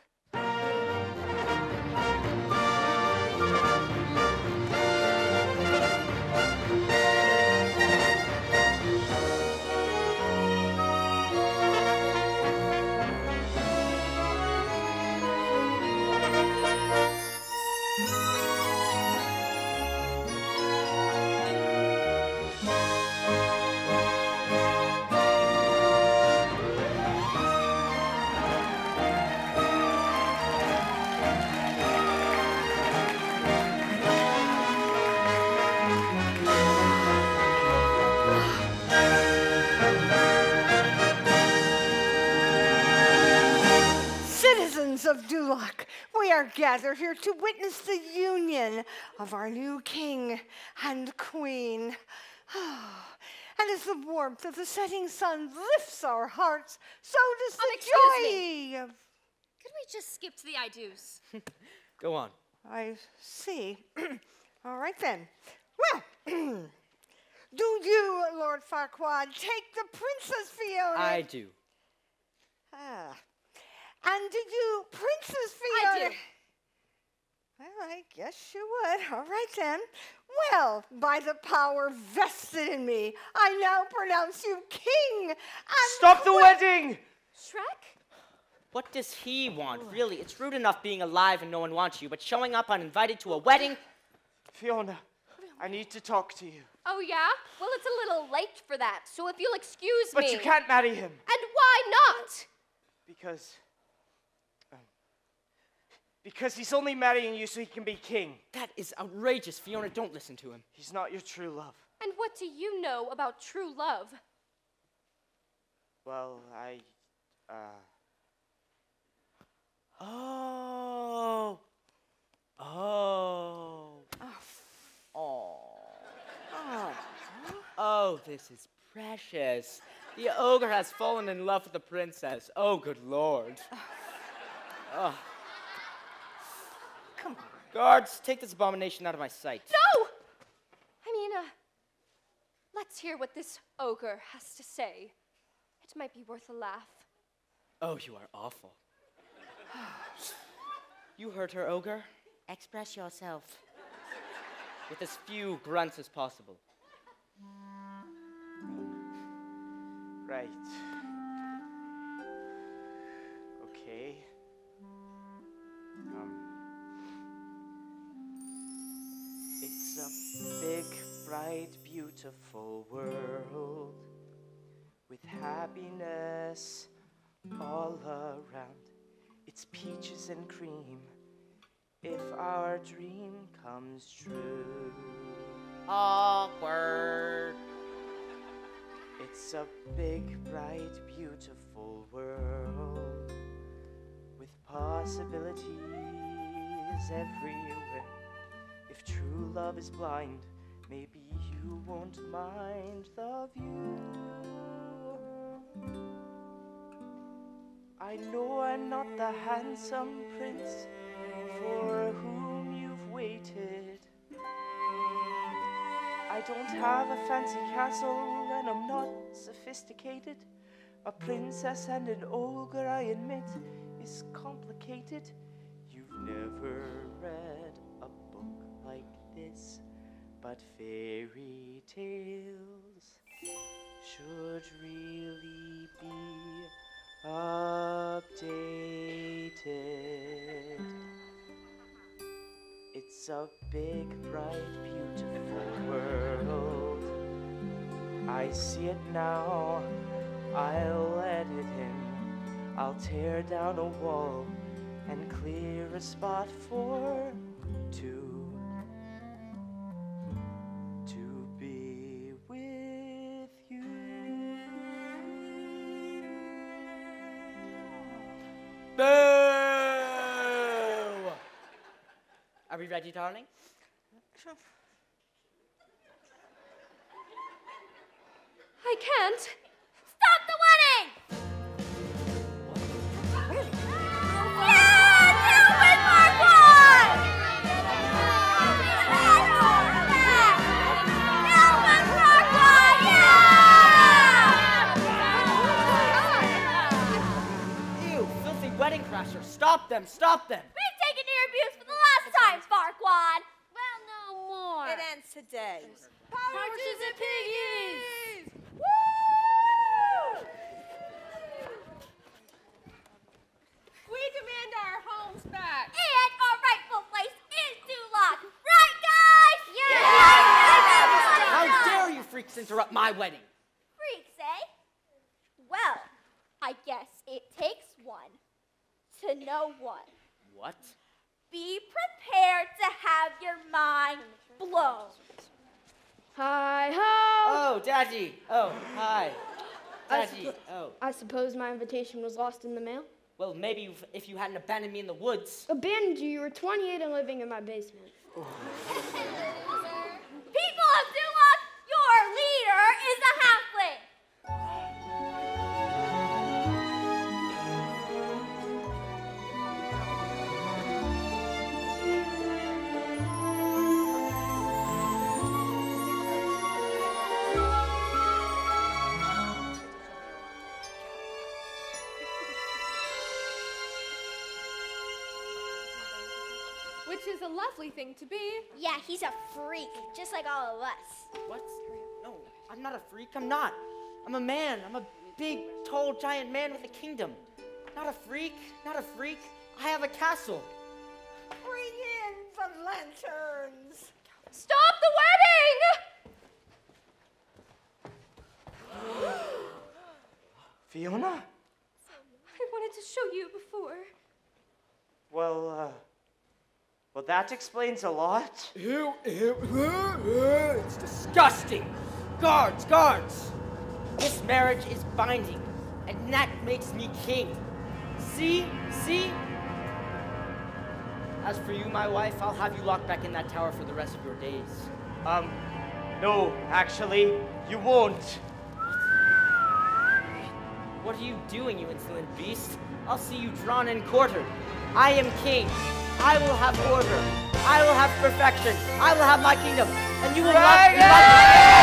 Of Duloc, we are gathered here to witness the union of our new king and queen. And as the warmth of the setting sun lifts our hearts, so does Um, the excuse joy me. of. Could we just skip to the I do's? Go on. I see. All right then. Well, do you, Lord Farquaad, take the Princess Fiona? I do. Ah. And did you, Princess I Fiona? do. Well, I guess you would. All right then. Well, by the power vested in me, I now pronounce you king and Stop the wedding! Shrek? What does he want? Really, it's rude enough being alive and no one wants you, but showing up uninvited to a wedding? Fiona, I need to talk to you. Oh, yeah? Well, it's a little late for that, so if you'll excuse But me. But you can't marry him And why not? because. Because he's only marrying you so he can be king. That is outrageous. Fiona, don't listen to him. He's not your true love. And what do you know about true love? Well, I. Uh, Oh. Oh. Oh. Oh, this is precious. The ogre has fallen in love with the princess. Oh, good lord. Oh. Come on. Guards, take this abomination out of my sight. No! I mean, uh, let's hear what this ogre has to say. It might be worth a laugh. Oh, you are awful. you heard her, ogre? Express yourself. With as few grunts as possible. right. Okay. Um. A big, bright, beautiful world with happiness all around. It's peaches and cream if our dream comes true. Awkward. It's a big, bright, beautiful world with possibilities everywhere. True love is blind, maybe you won't mind the view. I know I'm not the handsome prince for whom you've waited. I don't have a fancy castle and I'm not sophisticated. A princess and an ogre, I admit, is complicated. You've never read but fairy tales should really be updated. It's a big, bright, beautiful world. I see it now. I'll let it in. I'll tear down a wall and clear a spot for two. We ready, darling? I can't. Stop the wedding! Yeah! Calvin Marquardt! Calvin Marquardt, yeah! You filthy wedding crashers! Stop them! Stop them! We've taken your abuse for the last time, Farquaad. Well, no more. It ends today. Power to the piggies! We demand our homes back. And our rightful place is Duloc. Right, guys? Yes! How dare you freaks interrupt my wedding? Freaks, eh? Well, I guess it takes one to know one. What? Be prepared to have your mind blown. Hi ho! Oh, Daddy! Oh, hi. Daddy, oh. I suppose my invitation was lost in the mail. Well, maybe if, if you hadn't abandoned me in the woods. Abandoned you. You were 28 and living in my basement. Oh. thing to be. Yeah, he's a freak, just like all of us. What? No, I'm not a freak. I'm not. I'm a man. I'm a big, tall, giant man with a kingdom. Not a freak. Not a freak. I have a castle. Bring in the lanterns. Stop the wedding! Fiona? I wanted to show you before. Well, uh. Well, that explains a lot. Ew, ew, it's disgusting. Guards, guards. This marriage is binding, and that makes me king. See, see. As for you, my wife, I'll have you locked back in that tower for the rest of your days. Um, no, actually, you won't. What are you doing, you insolent beast? I'll see you drawn and quartered. I am king. I will have order. I will have perfection. I will have my kingdom. And you will not be my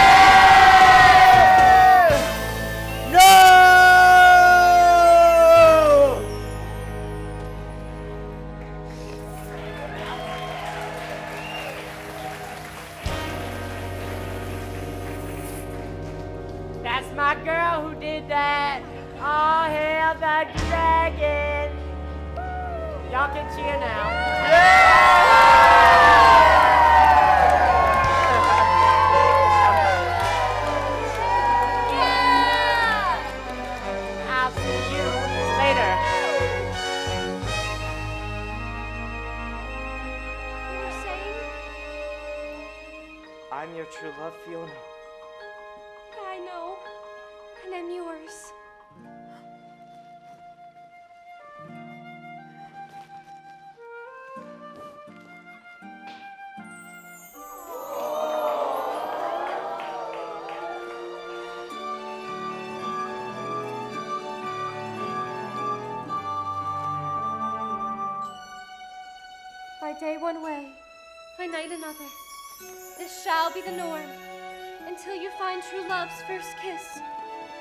love's first kiss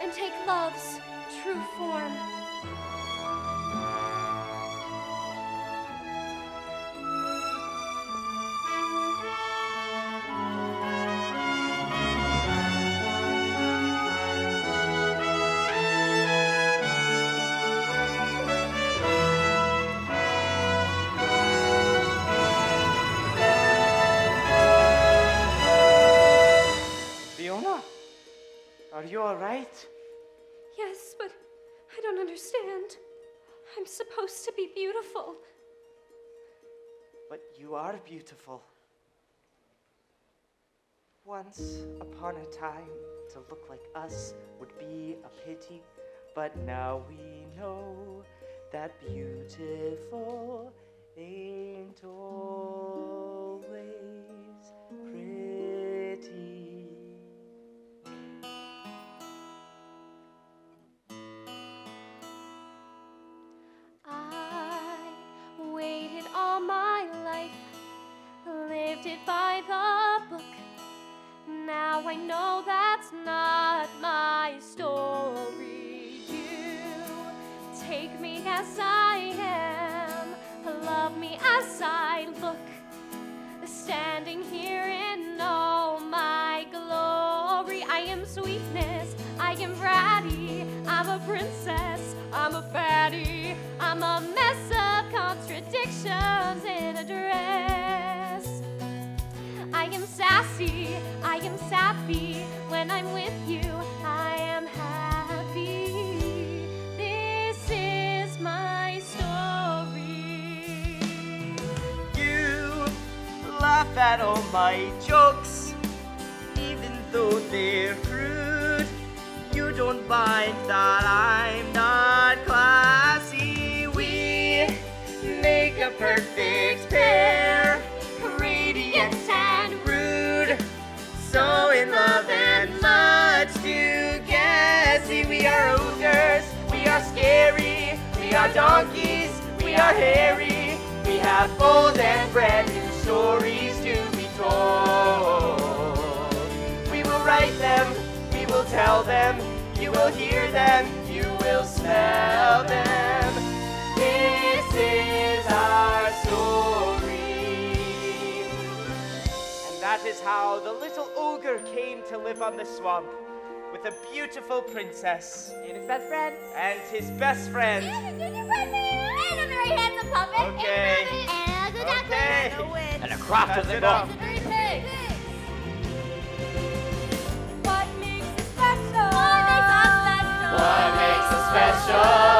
and take love's understand. I'm supposed to be beautiful. But you are beautiful. Once upon a time, to look like us would be a pity, but now we know that beautiful ain't always Now I know that's not my story. You take me as I am, love me as I look, standing here in all my glory. I am sweetness, I am bratty, I'm a princess, I'm a fatty, I'm a mess of contradictions in a dress. happy when I'm with you. I am happy. This is my story. You laugh at all my jokes, even though they're crude. You don't mind that I'm not classy. We make a perfect pair. Are donkeys, we are hairy, we have bold and brand new stories to be told. We will write them, we will tell them, you will hear them, you will smell them. This is our story. And that is how the little ogre came to live on the swamp with a beautiful princess And his best friend. and his best friend. And a very handsome puppet. Okay. And a duckling. Okay. And a craft That's of the enough. book. Very big. What makes us special? What makes us special?